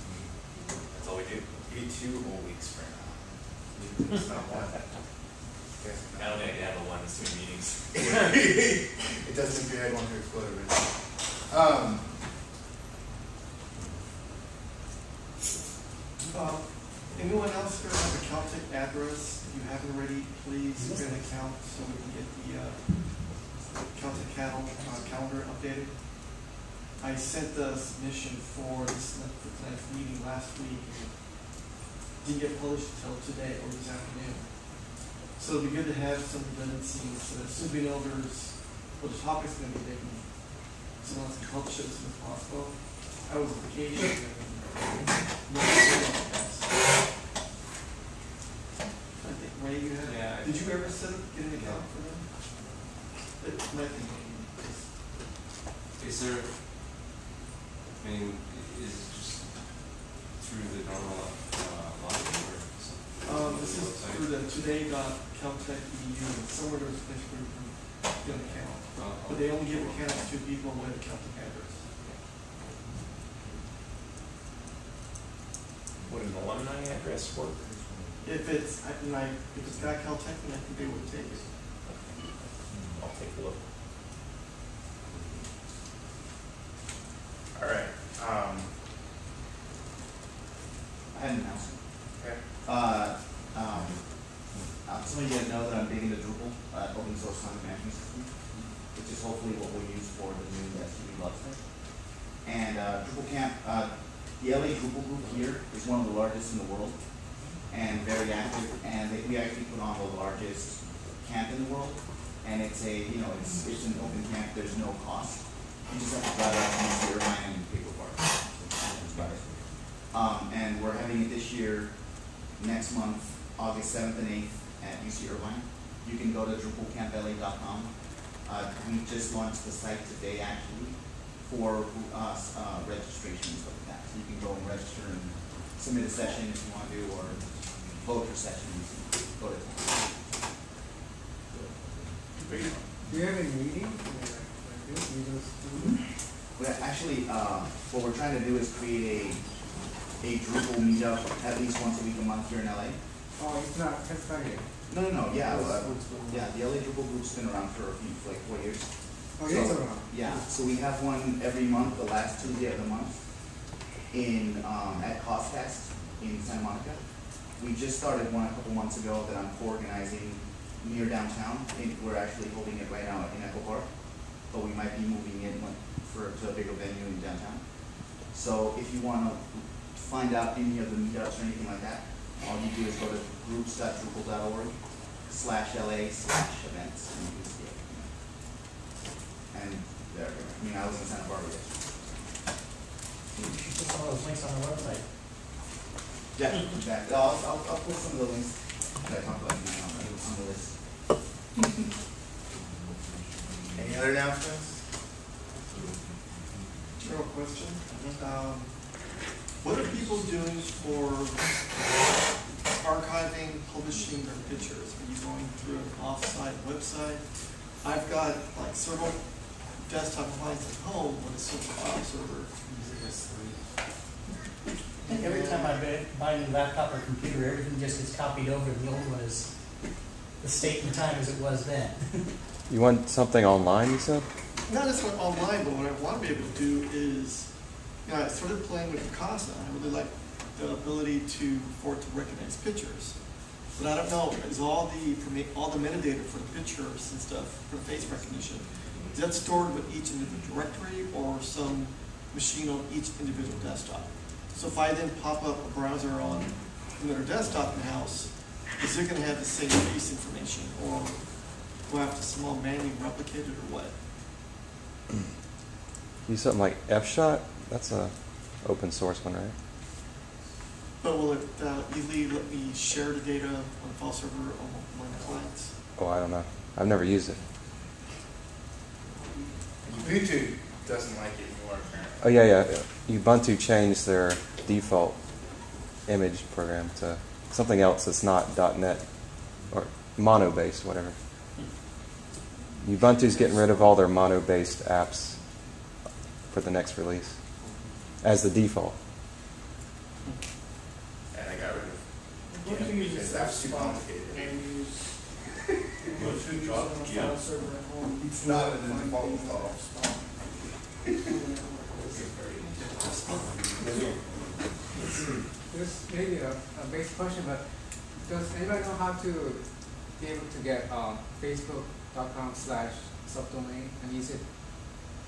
that's all we do. Maybe two whole weeks for now. It's not one. I don't think I can handle one, it's many meetings. It does make your head want to explode, right? Um, Uh, anyone else here have a Caltech address? If you haven't already, please get an account so we can get the, uh, Caltech cattle, uh, calendar updated. I sent the submission for this, for tonight's meeting last week. and Didn't get published until today or this afternoon. So it'd be good to have some redundancies, so that soon we know there's, well, the topic's gonna be big. and Someone else can publish it as soon as possible. I was on vacation and. no idea about this. I think, Ray, you had, Yeah, I- did you ever set up, get an account for them? It might be, Is there, I mean, is it just through the normal, uh, login or something? um, this is through the today dot Caltech EU, and somewhere there's a place where you can get an account. Uh, But they only give accounts to people with a Caltech address. Would an alumni address work? If it's, I, and I, if it's got Caltech, then I think they would take it. I'll take a look. All right, um, I had an announcement. okay. Uh, um, uh, some of you guys know that I'm big into Drupal, uh, open source content management system, which is hopefully what we'll use for the new SUV Lobster. And, uh, Drupal camp, uh, the LA Drupal group here is one of the largest in the world and very active, and they, we actually put on the largest camp in the world. And it's a, you know, it's, it's an open camp, there's no cost. You just have to drive out and pick a bar. That's about it. Um, and we're having it this year, next month, August seventh and eighth at UC Irvine. You can go to DrupalCampLA.com. Uh, we just launched the site today actually for, uh, uh, registration and stuff like that. So you can go and register and submit a session if you want to, or vote for sessions, go to. Do you have any meetings? Like this, meetings? We actually, uh, what we're trying to do is create a, a Drupal meetup at least once a week a month here in LA. Oh, it's not, it's not yet. No, no, no, yeah, uh, what's going on? yeah, the LA Drupal group's been around for a few, like four years. Oh, So- not? Yeah, so we have one every month, the last Tuesday of the month, in, um, at Costest in Santa Monica. We just started one a couple months ago that I'm co-organizing near downtown, we're actually holding it right now in Echo Park, but we might be moving it one- for, to a bigger venue in downtown. So if you wanna find out any of the meetups or anything like that, all you do is go to groups.drupal.org slash LA slash events, and you can see it. And there, I mean, I was in Santa Barbara yesterday. You should put some of those links on the website. Yeah, exactly. I'll, I'll, I'll put some of the links that I talked about tonight on the, on the list. Any other announcements? General question. Um, What are people doing for archiving, publishing their pictures? Are you going through an off-site website? I've got like several desktop clients at home with a single file server. I think every time I buy- buy a new laptop or computer, everything just gets copied over, and the old one is the state and time as it was then. You want something online, you said? Not just online, but what I want to be able to do is, you know, I started playing with Picasa. I really like the ability to, for it to recognize pictures. But I don't know, is all the, all the metadata for the pictures and stuff, for face recognition, is that stored with each individual directory or some machine on each individual desktop? So if I then pop up a browser on another desktop in the house, is it gonna have the same face information? Or do I have to somehow manually replicated or what? Use something like F-Spot? That's a open source one, right? But will it uh, easily let me share the data on the file server on my clients? Oh, I don't know. I've never used it. Ubuntu doesn't like it anymore, apparently. Oh, yeah, yeah. Ubuntu changed their default image program to something else that's not .NET or mono-based, whatever. Ubuntu's getting rid of all their mono-based apps for the next release as the default. And I got rid of What Yeah, do you use because as that's too complicated. And you use. What, you drop? it on a Yeah. file server at home. It's not a default Find install. This may be a, a basic question, but does anybody know how to be able to get um, facebook.com slash subdomain and use it?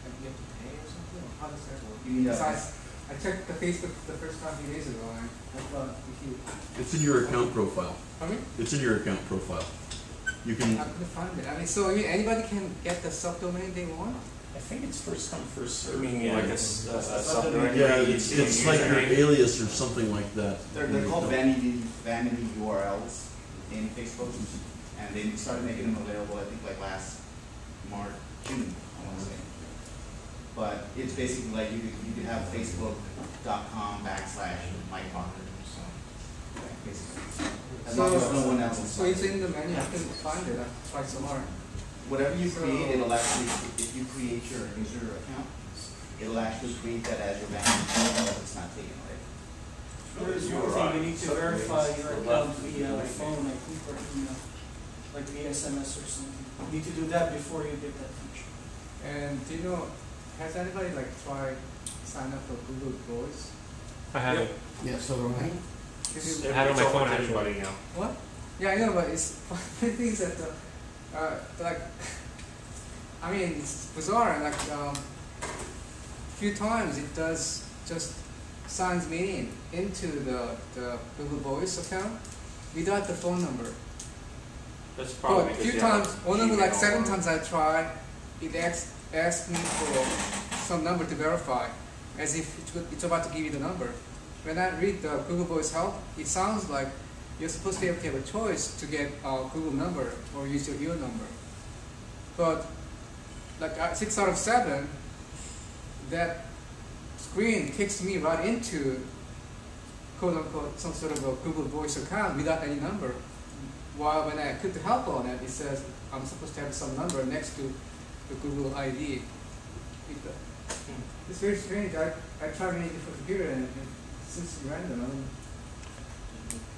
And you have to pay or something, or how does that work? You need a- Besides, I checked the Facebook the first time a few days ago, and I thought if you, It's in your account profile. I mean, It's in your account profile. You can, I'm gonna find it. I mean, so you, anybody can get the subdomain they want? I think it's first come, first serve. I served. mean, like a, s- a- a subdirectory. yeah, it's, it's like your your alias or something like that. They're, they're called vanity, vanity URLs in Facebook, and they started making them available, I think, like last March, June, I wanna say. But it's basically like you could, you could have facebook.com backslash Mike Parker, so, yeah, basically. As long as no one else is. So it's in the menu, I couldn't find it, I tried so. Whatever you So- create, it'll actually, if you create your user account, it'll actually create that as your vanity URL if it's not taken away. There's one thing you need to verify your account via phone, I think, or email, like via SMS or something. You need to do that before you get that feature. And do you know, has anybody like tried sign up for Google Voice? I have it. Yeah, so do I. If I have it on my It's open phone to actually. everybody now. What? Yeah, I know, but it's funny things that, uh, uh, like, I mean, it's bizarre. Like, um, few times it does just signs me in into the, the Google Voice account without the phone number. That's probably But a few times, one of the like seven times I tried, it asks asked me for some number to verify, as if it's, about to give you the number. When I read the Google Voice Help, it sounds like you're supposed to have, to have a choice to get a Google number or use your ear number. But like uh, six out of seven, that screen takes me right into quote unquote some sort of a Google Voice account without any number. While when I click the help on it, it says I'm supposed to have some number next to the Google ID. Uh, It's very strange. I, I tried many different computer and it seems to be random. I don't,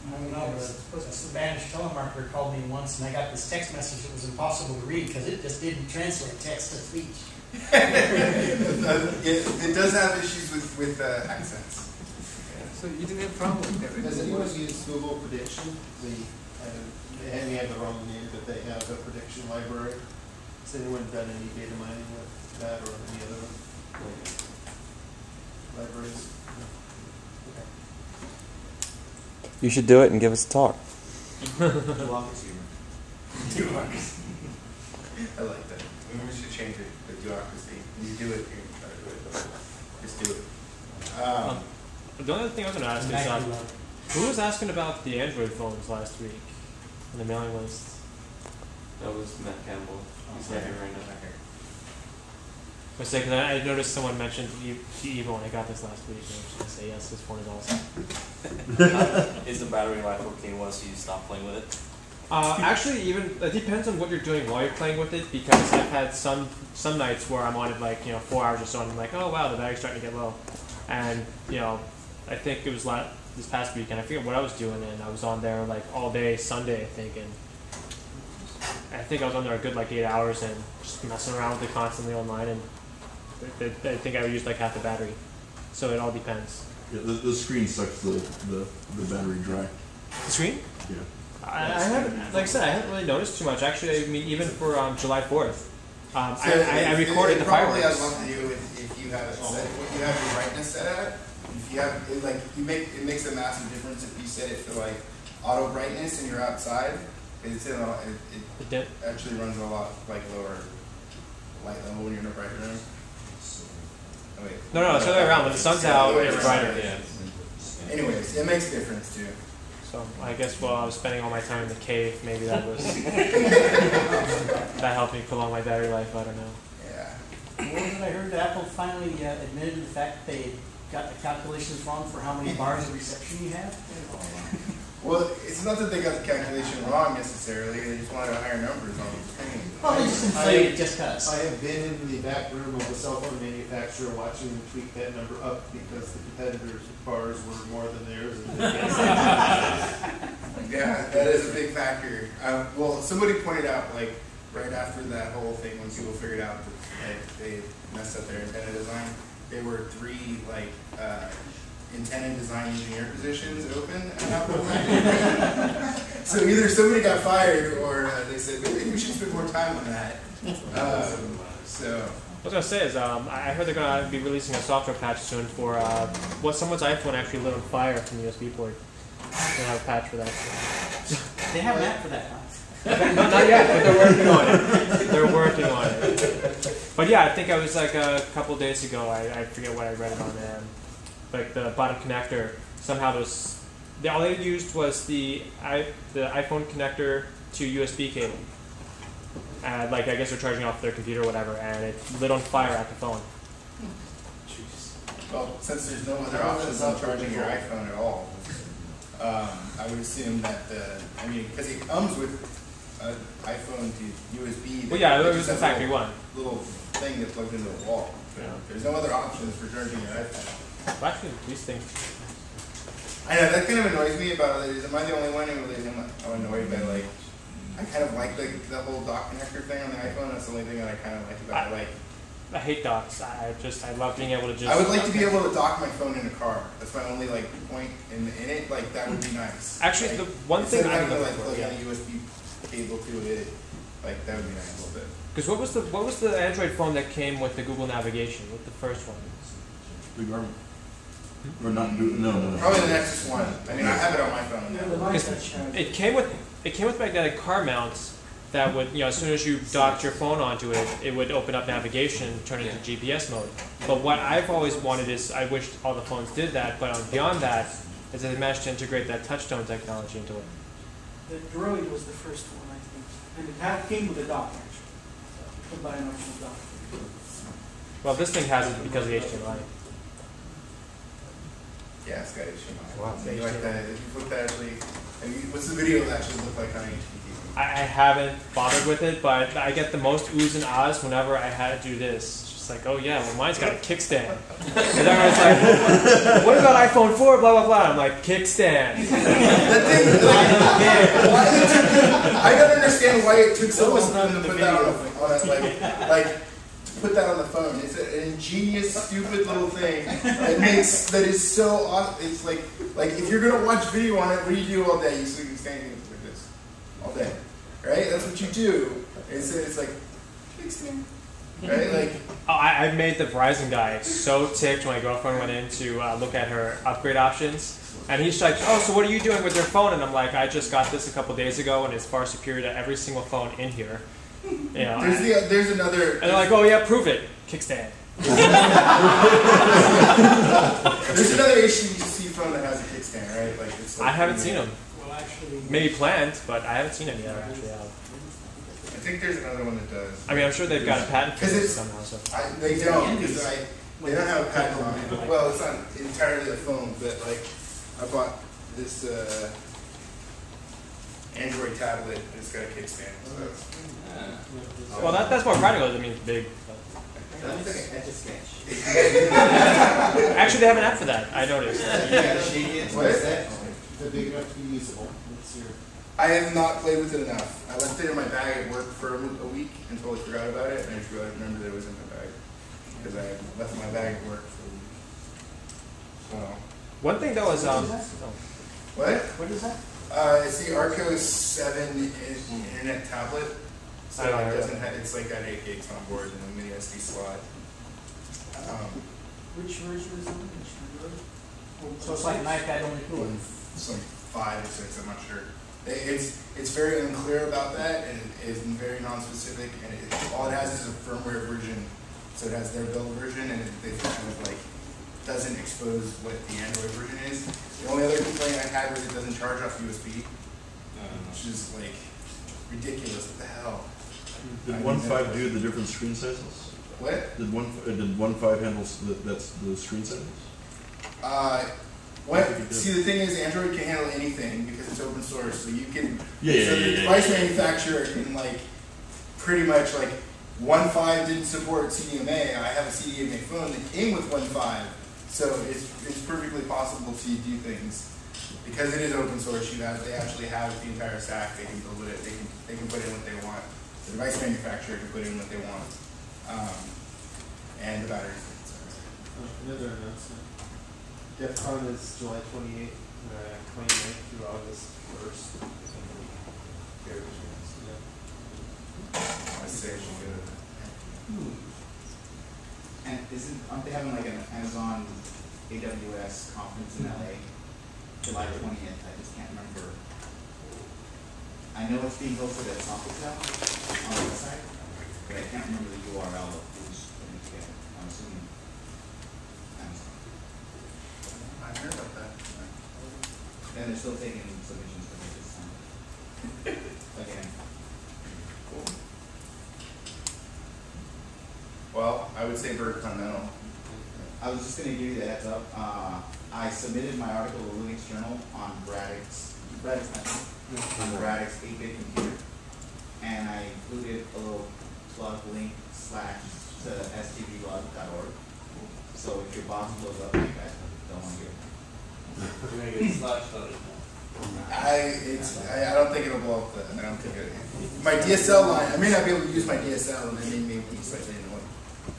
I don't know, but a Spanish telemarketer called me once, and I got this text message that was impossible to read because it just didn't translate text to speech. it, it does have issues with, with uh, accents. so you didn't have a problem with that. Does anyone use Google Prediction? The, and they have the wrong name, but they have a prediction library. Has anyone done any data mining with that or any other libraries? You should do it and give us a talk. Democracy. Duocracy. I like that. Maybe we should change it to duocracy. You do it, you try to do it. Just do it. Um, The only other thing I was going to ask is, Maggie um, who was asking about the Android phones last week on the mailing list? That was Matt Campbell. He's not here right now. I was saying, 'cause I I noticed someone mentioned e- Evo when I got this last week, and I was going to say, yes, this phone is awesome. Is the battery life okay once you stop playing with it? Uh, actually, even it depends on what you're doing while you're playing with it. Because I've had some some nights where I'm on it like you know four hours or so, and I'm like, oh wow, the battery's starting to get low. And you know, I think it was la- this past weekend. I forget what I was doing, and I was on there like all day Sunday, I think, and I think I was on there a good like eight hours and just messing around with it constantly online, and I, I I think I used like half the battery. So it all depends. Yeah, the, the screen sucks the, the, the battery dry. The screen? Yeah. I, I haven't, like I said, I haven't really noticed too much. Actually, I mean, even for um, July Fourth, um, So I, I, I recorded it the probably has fireworks. nothing to do with if you have it set, what you have your brightness set at. If you have, it like, you make, it makes a massive difference if you set it to like auto brightness and you're outside. It's in a, it, It it actually runs a lot like lower light level when you're in a brighter room. Oh, wait. No, no, it's the other way around. When the sun's Yeah, out, it's brighter. Yeah. Anyways, it makes a difference too. So I guess while I was spending all my time in the cave, maybe that was that helped me prolong my battery life. I don't know. Yeah. Well, I heard that Apple finally uh, admitted the fact that they got the calculations wrong for how many bars of reception you have. Well, it's not that they got the calculation wrong necessarily, they just wanted a higher numbers on the screen. Well, they just inflated it just cause. I have been in the back room of a cell phone manufacturer watching them tweak that number up because the competitors' bars were more than theirs. and they guessed. Yeah, that is a big factor. Um, well, somebody pointed out, like, right after that whole thing, when people figured out that they, they messed up their antenna design, there were three, like, uh, antenna design engineer positions open at Apple. so either somebody got fired or uh, they said, maybe we should spend more time on that. Um, so, What I was gonna say is, um, I I heard they're gonna be releasing a software patch soon for uh, what someone's iPhone actually lit on fire from the USB port. They have a patch for that. They have an app for that, huh? No, not yet, but they're working on it. They're working on it. But yeah, I think I was like a couple days ago. I, I forget what I read it on. Um, like the bottom connector. Somehow those. The, all they used was the i the iPhone connector to USB cable. And like I guess they're charging off their computer or whatever, and it lit on fire at the phone. Jeez. well, since there's no other options on charging your iPhone at all, um, I would assume that the, I mean, because it comes with an iPhone to USB. Well, yeah, it just was a factory little- one. Little thing that plugs into the wall. Yeah. There's no other options for charging your iPhone. Well, actually, these things. I know, that kind of annoys me about it, is am I the only one who is I'm annoyed by like, I kind of like the, the whole dock connector thing on the iPhone, that's the only thing that I kind of like about it, like, I hate docks. I I just I love being able to just. I would like to be able to dock my phone in a car. That's my only like point in, in it. Like that would be nice. Actually, Like, the one thing I having to like for, in a USB cable to it, like that would be nice a little bit. Because what was the what was the Android phone that came with the Google navigation? With the first one? The Garmin. Hmm? Or not, do- no, no, no. Probably the Nexus One. I mean, I have it on my phone Yeah, now. line Because touch has. It came with it came with magnetic car mounts that would you know as soon as you docked your phone onto it, it would open up navigation, turn it into GPS mode. But what I've always wanted is I wished all the phones did that. But on, beyond that, is that they managed to integrate that touchstone technology into it. The Droid was the first one, I think, and it had, came with a dock actually. So you could buy dock. Well, this thing has it because of the HDMI. Yeah, it's got HDMI. Wow. So you like that? If you put that actually, and you, what's the video actually look like on HDTV? I, I haven't bothered with it, but I get the most oohs and ahs whenever I had to do this. It's just like, oh yeah, well mine's got a kickstand. And everyone's like, what about iPhone 4? Blah blah blah. I'm like, kickstand. That thing, like, it took, I don't understand why it took so was long to put that on, a, on a, like, like, to put that on the phone. It's an ingenious, stupid little thing that makes, that is so awesome. It's like, like, if you're gonna watch video on it, what do you do all day? You sit standing like this, all day, right? That's what you do. It's, it's like, kickstand, right? Like, Oh, I, I made the Verizon guy so ticked when my girlfriend went in to uh, look at her upgrade options. And he's like, "Oh, so what are you doing with your phone?" And I'm like, "I just got this a couple days ago, and it's far superior to every single phone in here." You know, There's the there's another. and they're like, "Oh yeah, prove it, kickstand." There's another HTC phone that has a kickstand, right? Like it's. Like I haven't seen them. Well, actually. Maybe planned, but I haven't seen them yet. Actually, out. I think there's another one that does. I mean, I'm sure they've got a patent for Because this it's- somehow. So. I, they don't, because I, they don't have a patent on it. Well, it's not entirely a phone, but like, I bought this, uh, Android tablet, and it's got a kickstand, so. Well, that, that's more practical. I mean, it's big. That looks like an etch a sketch. Actually, they have an app for that. I noticed. You gotta shake it, What? twist it, is it big enough to be usable? What's your? I have not played with it enough. I left it in my bag at work for a a week and totally forgot about it, and I just realized, remembered that it was in my bag. Because I left my bag at work for a week. So, One thing though is um. what? What is that? Uh, it's the Archos seven internet tablet. So I it like doesn't have, it's like got eight gigs on board and a mini SD slot. Um, Which version is on which So it's like an iPad only cool. one, some five or six, I'm not sure. It- It's, it's very unclear about that and it is very non-specific and it, all it has is a firmware version. So it has their build version and it, it kind of like doesn't expose what the Android version is. The only other complaint I had was it doesn't charge off USB, which is like ridiculous. What the hell? Did one five do the different screen sizes? What? Did one, uh, did one five handle the- that's the screen sizes? Uh, what? See, the thing is, Android can handle anything because it's open source. So you can. Yeah, yeah, so yeah, the yeah, device yeah. manufacturer can like pretty much like one five didn't support CDMA. I have a CDMA phone that came with one five, so it's it's perfectly possible to do things because it is open source. You have they actually have the entire stack. They can build it. They can they can put in what they want. The device manufacturer can put in what they want, um, and the battery. Another announcement. DEF CON is July twenty-eighth, uh, twenty-ninth through August first. I say it should go. And isn't, aren't they having like an Amazon AWS conference in LA? July twentieth, I just can't remember. I know it's being hosted at Sofitel on the website, but I can't remember the URL of who's putting it together. I'm assuming Amazon. I heard about that. And they're still taking submissions for this time. Again. Cool. Well, I would say very fundamental. I was just gonna give you the heads up, uh, I submitted my article to Linux Journal on Braddock's, Braddock's method, on Braddock's eight-bit computer. And I included a little plug link slash to sgvlug.org. So if your box blows up, you guys don't wanna get You're gonna get slashed on I, it's, I, I don't think it'll blow up the, I don't think it, my DSL line, I may not be able to use my DSL and it may make me slightly annoying,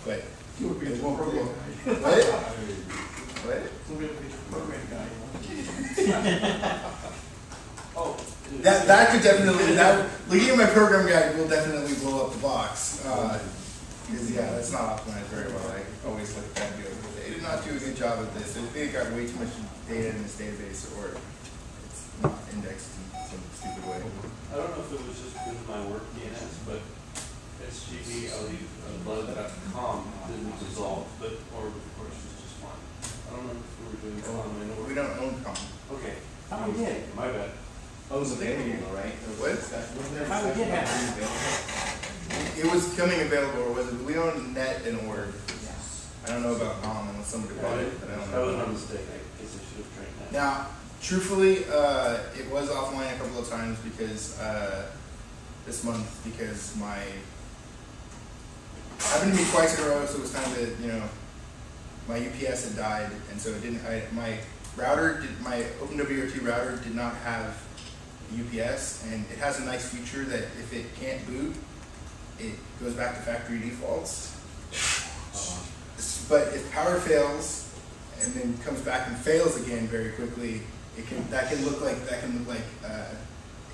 but You would be a program guy. What? What? Somebody would be a program guy. Oh. That, that could definitely, that, looking at my program guide will definitely blow up the box. Uh, because, yeah, that's not optimized very well. I always look at that and go, they did not do a good job of this. I think it got way too much data in this database or it's not indexed in some stupid way. I don't know if it was just because of my work DNS, but SGB, uh, com didn't resolve, but, or of course was just fine. I don't know if we were doing oh, com or. We don't own com. Okay. How we did. My bad. Oh, it was available, right? What? a discussion- wasn't there a Oh, we did discussion have it available? It was coming available, or was it? We own net and org. Yes. I don't know about com unless somebody bought it, but I don't know. That was my mistake, I guess I should have trained that. Now, truthfully, uh, it was offline a couple of times because uh, this month because my happened to be twice in a row, so it was kind of a, you know my UPS had died, and so it didn't. I, my router, did, my OpenWRT router, did not have UPS, and it has a nice feature that if it can't boot, it goes back to factory defaults. But if power fails and then comes back and fails again very quickly, it can that can look like that can look like uh,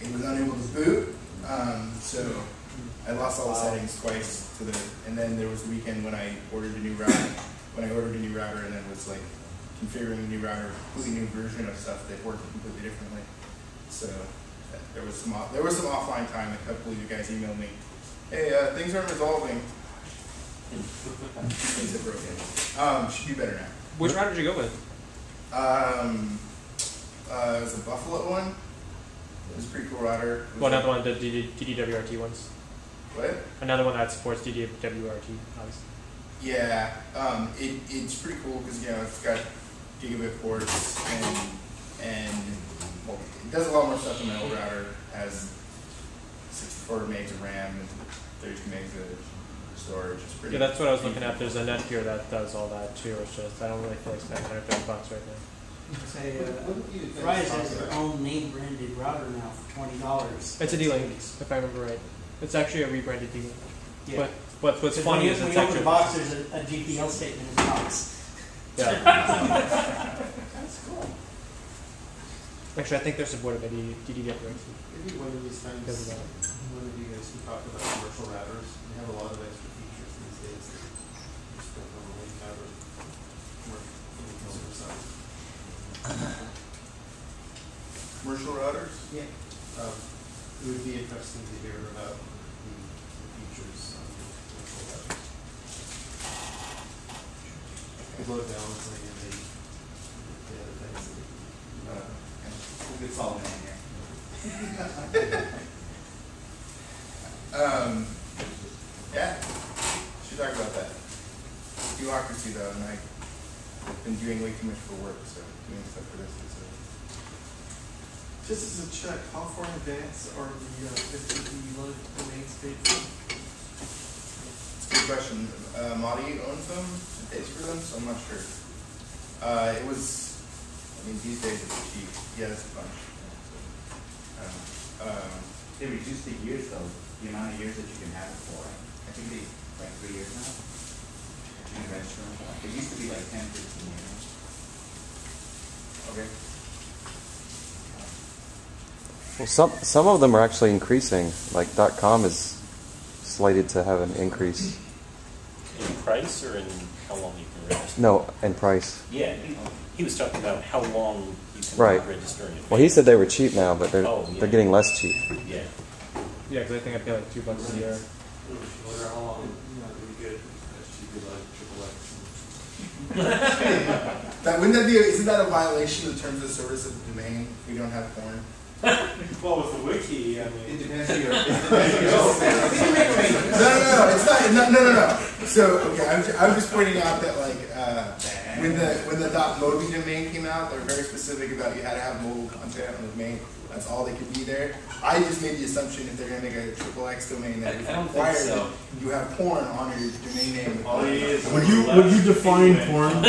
it was unable to boot. Um, so I lost all the settings twice to the, and then there was a weekend when I ordered a new router. When I ordered a new router and then was like configuring a new router, completely new version of stuff that worked completely differently. So uh, there was some off, there was some offline time. A couple of you guys emailed me, "Hey, uh, things aren't resolving." Things it broken. Um, should be better now. Which route did you go with? Um, uh, it was a Buffalo one. It was a pretty cool router. It was Well, like- another one, the DD, DDWRT ones. What? Another one that supports DDWRT, obviously. Yeah, um, it, it's pretty cool because you know it's got gigabit ports and and well, it does a lot more stuff than my old router. Has 64 megs of RAM and 32 megs of storage. It's pretty. Yeah, that's what I was looking at. There's a Netgear that does all that too. It's just I don't really feel like spending 130 bucks right now. Say, uh, What do you think Verizon about has their that? own name branded router now for twenty dollars. It's a D-Link, if I remember right. It's actually a rebranded D-Link. Yeah. But, but what's funny when is you, when it's you open actually the box, there's a, a GPL statement in the box. yeah. That's cool. Actually, I think they're supported by DD, DDWRT. Maybe one of these times, Because of that. one of you guys can talk about commercial routers. They have a lot of extra features these days that you just don't normally have with commercial, on the consumer side. Commercial routers. Yeah. Um, it would be interesting to hear about the, the features on the commercial routers. The load balancing and the, the other things that, uh, We'll get Solomon in here. Um, yeah, should talk about that. Bureaucracy though, and I've been doing way too much for work, so doing stuff for this is. Just as a check, how far in advance are the uh, FTP load domains paid for? It's a good question. Uh, Madi owns them, and pays for them, so I'm not sure. Uh, it was, I mean, these days it's cheap. He has a bunch. So, I. Um, They reduced the years though, the amount of years that you can have it for. I think they, like three years now. You can register them for. It used to be like ten, fifteen years. Okay. Well, some some of them are actually increasing. Like .com is slated to have an increase. In price or in how long you can register? No, in price. Yeah, he, he was talking about how long you can Right. register in advance. Well, he said they were cheap now, but they're Oh, yeah. they're getting less cheap. Yeah. Yeah, because I think I pay like two bucks a year. That wouldn't that be? Isn't that a violation of the terms of service of the domain? If we don't have porn. Well, with the wiki, I mean. It depends who you're, it depends who you're. No, no, no, it's not. No, no, no, no. So, okay, I'm, I'm just pointing out that like uh, when the when the .mobi domain came out, they were very specific about you had to have mobile content on the domain. That's all they could be there. I just made the assumption if they're gonna make a triple X domain that I- it I don't think requires so. that you have porn on your domain name. All he is. Would you, would you define porn?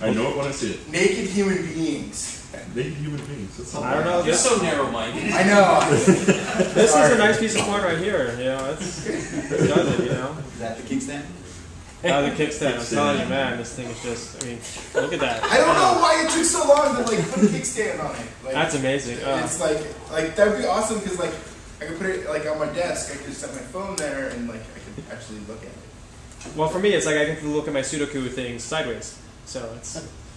I know it when I see it. Naked human beings. Naked human beings. That's I don't know. You're This, so narrow-minded. I know. this is a nice piece of porn right here. You know, it's it does it. You know. Is that the kickstand? Now the kickstand. I'm telling you, man, this thing is just. I mean, look at that. I don't know why it took so long to like put a kickstand on it. Like, That's amazing. Uh, It's like like that'd be awesome because like I could put it like on my desk. I could just set my phone there and like I could actually look at it. well, for me, it's like I get to look at my Sudoku things sideways. So it's.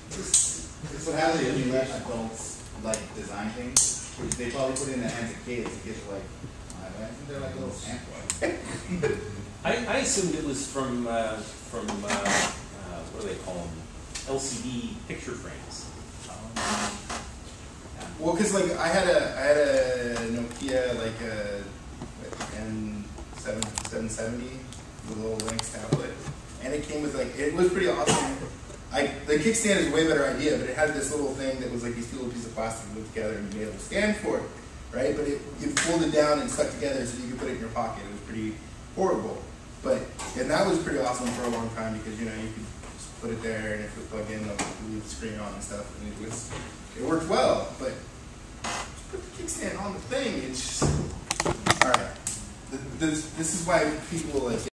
It's what happens when you let adults like design things. which They probably put it in the hands of kids. to get are like, "Why isn't there like little sample? I, I assumed it was from, uh, from, uh, uh, what do they call them? LCD picture frames. Well, because like I had a I had a Nokia like a N seven seven seventy a little Linux tablet, and it came with like it was pretty awesome. I, the kickstand is a way better idea, but it had this little thing that was like these two little pieces of plastic put together and you made a little stand for it, right? But it you folded down and stuck together so you could put it in your pocket. It was pretty portable, but and that was pretty awesome for a long time because you know you could just put it there and if it plug in, like, leave the screen on and stuff, and it was it worked well. But put the kickstand on the thing. It's just all right. Th- This this is why people like.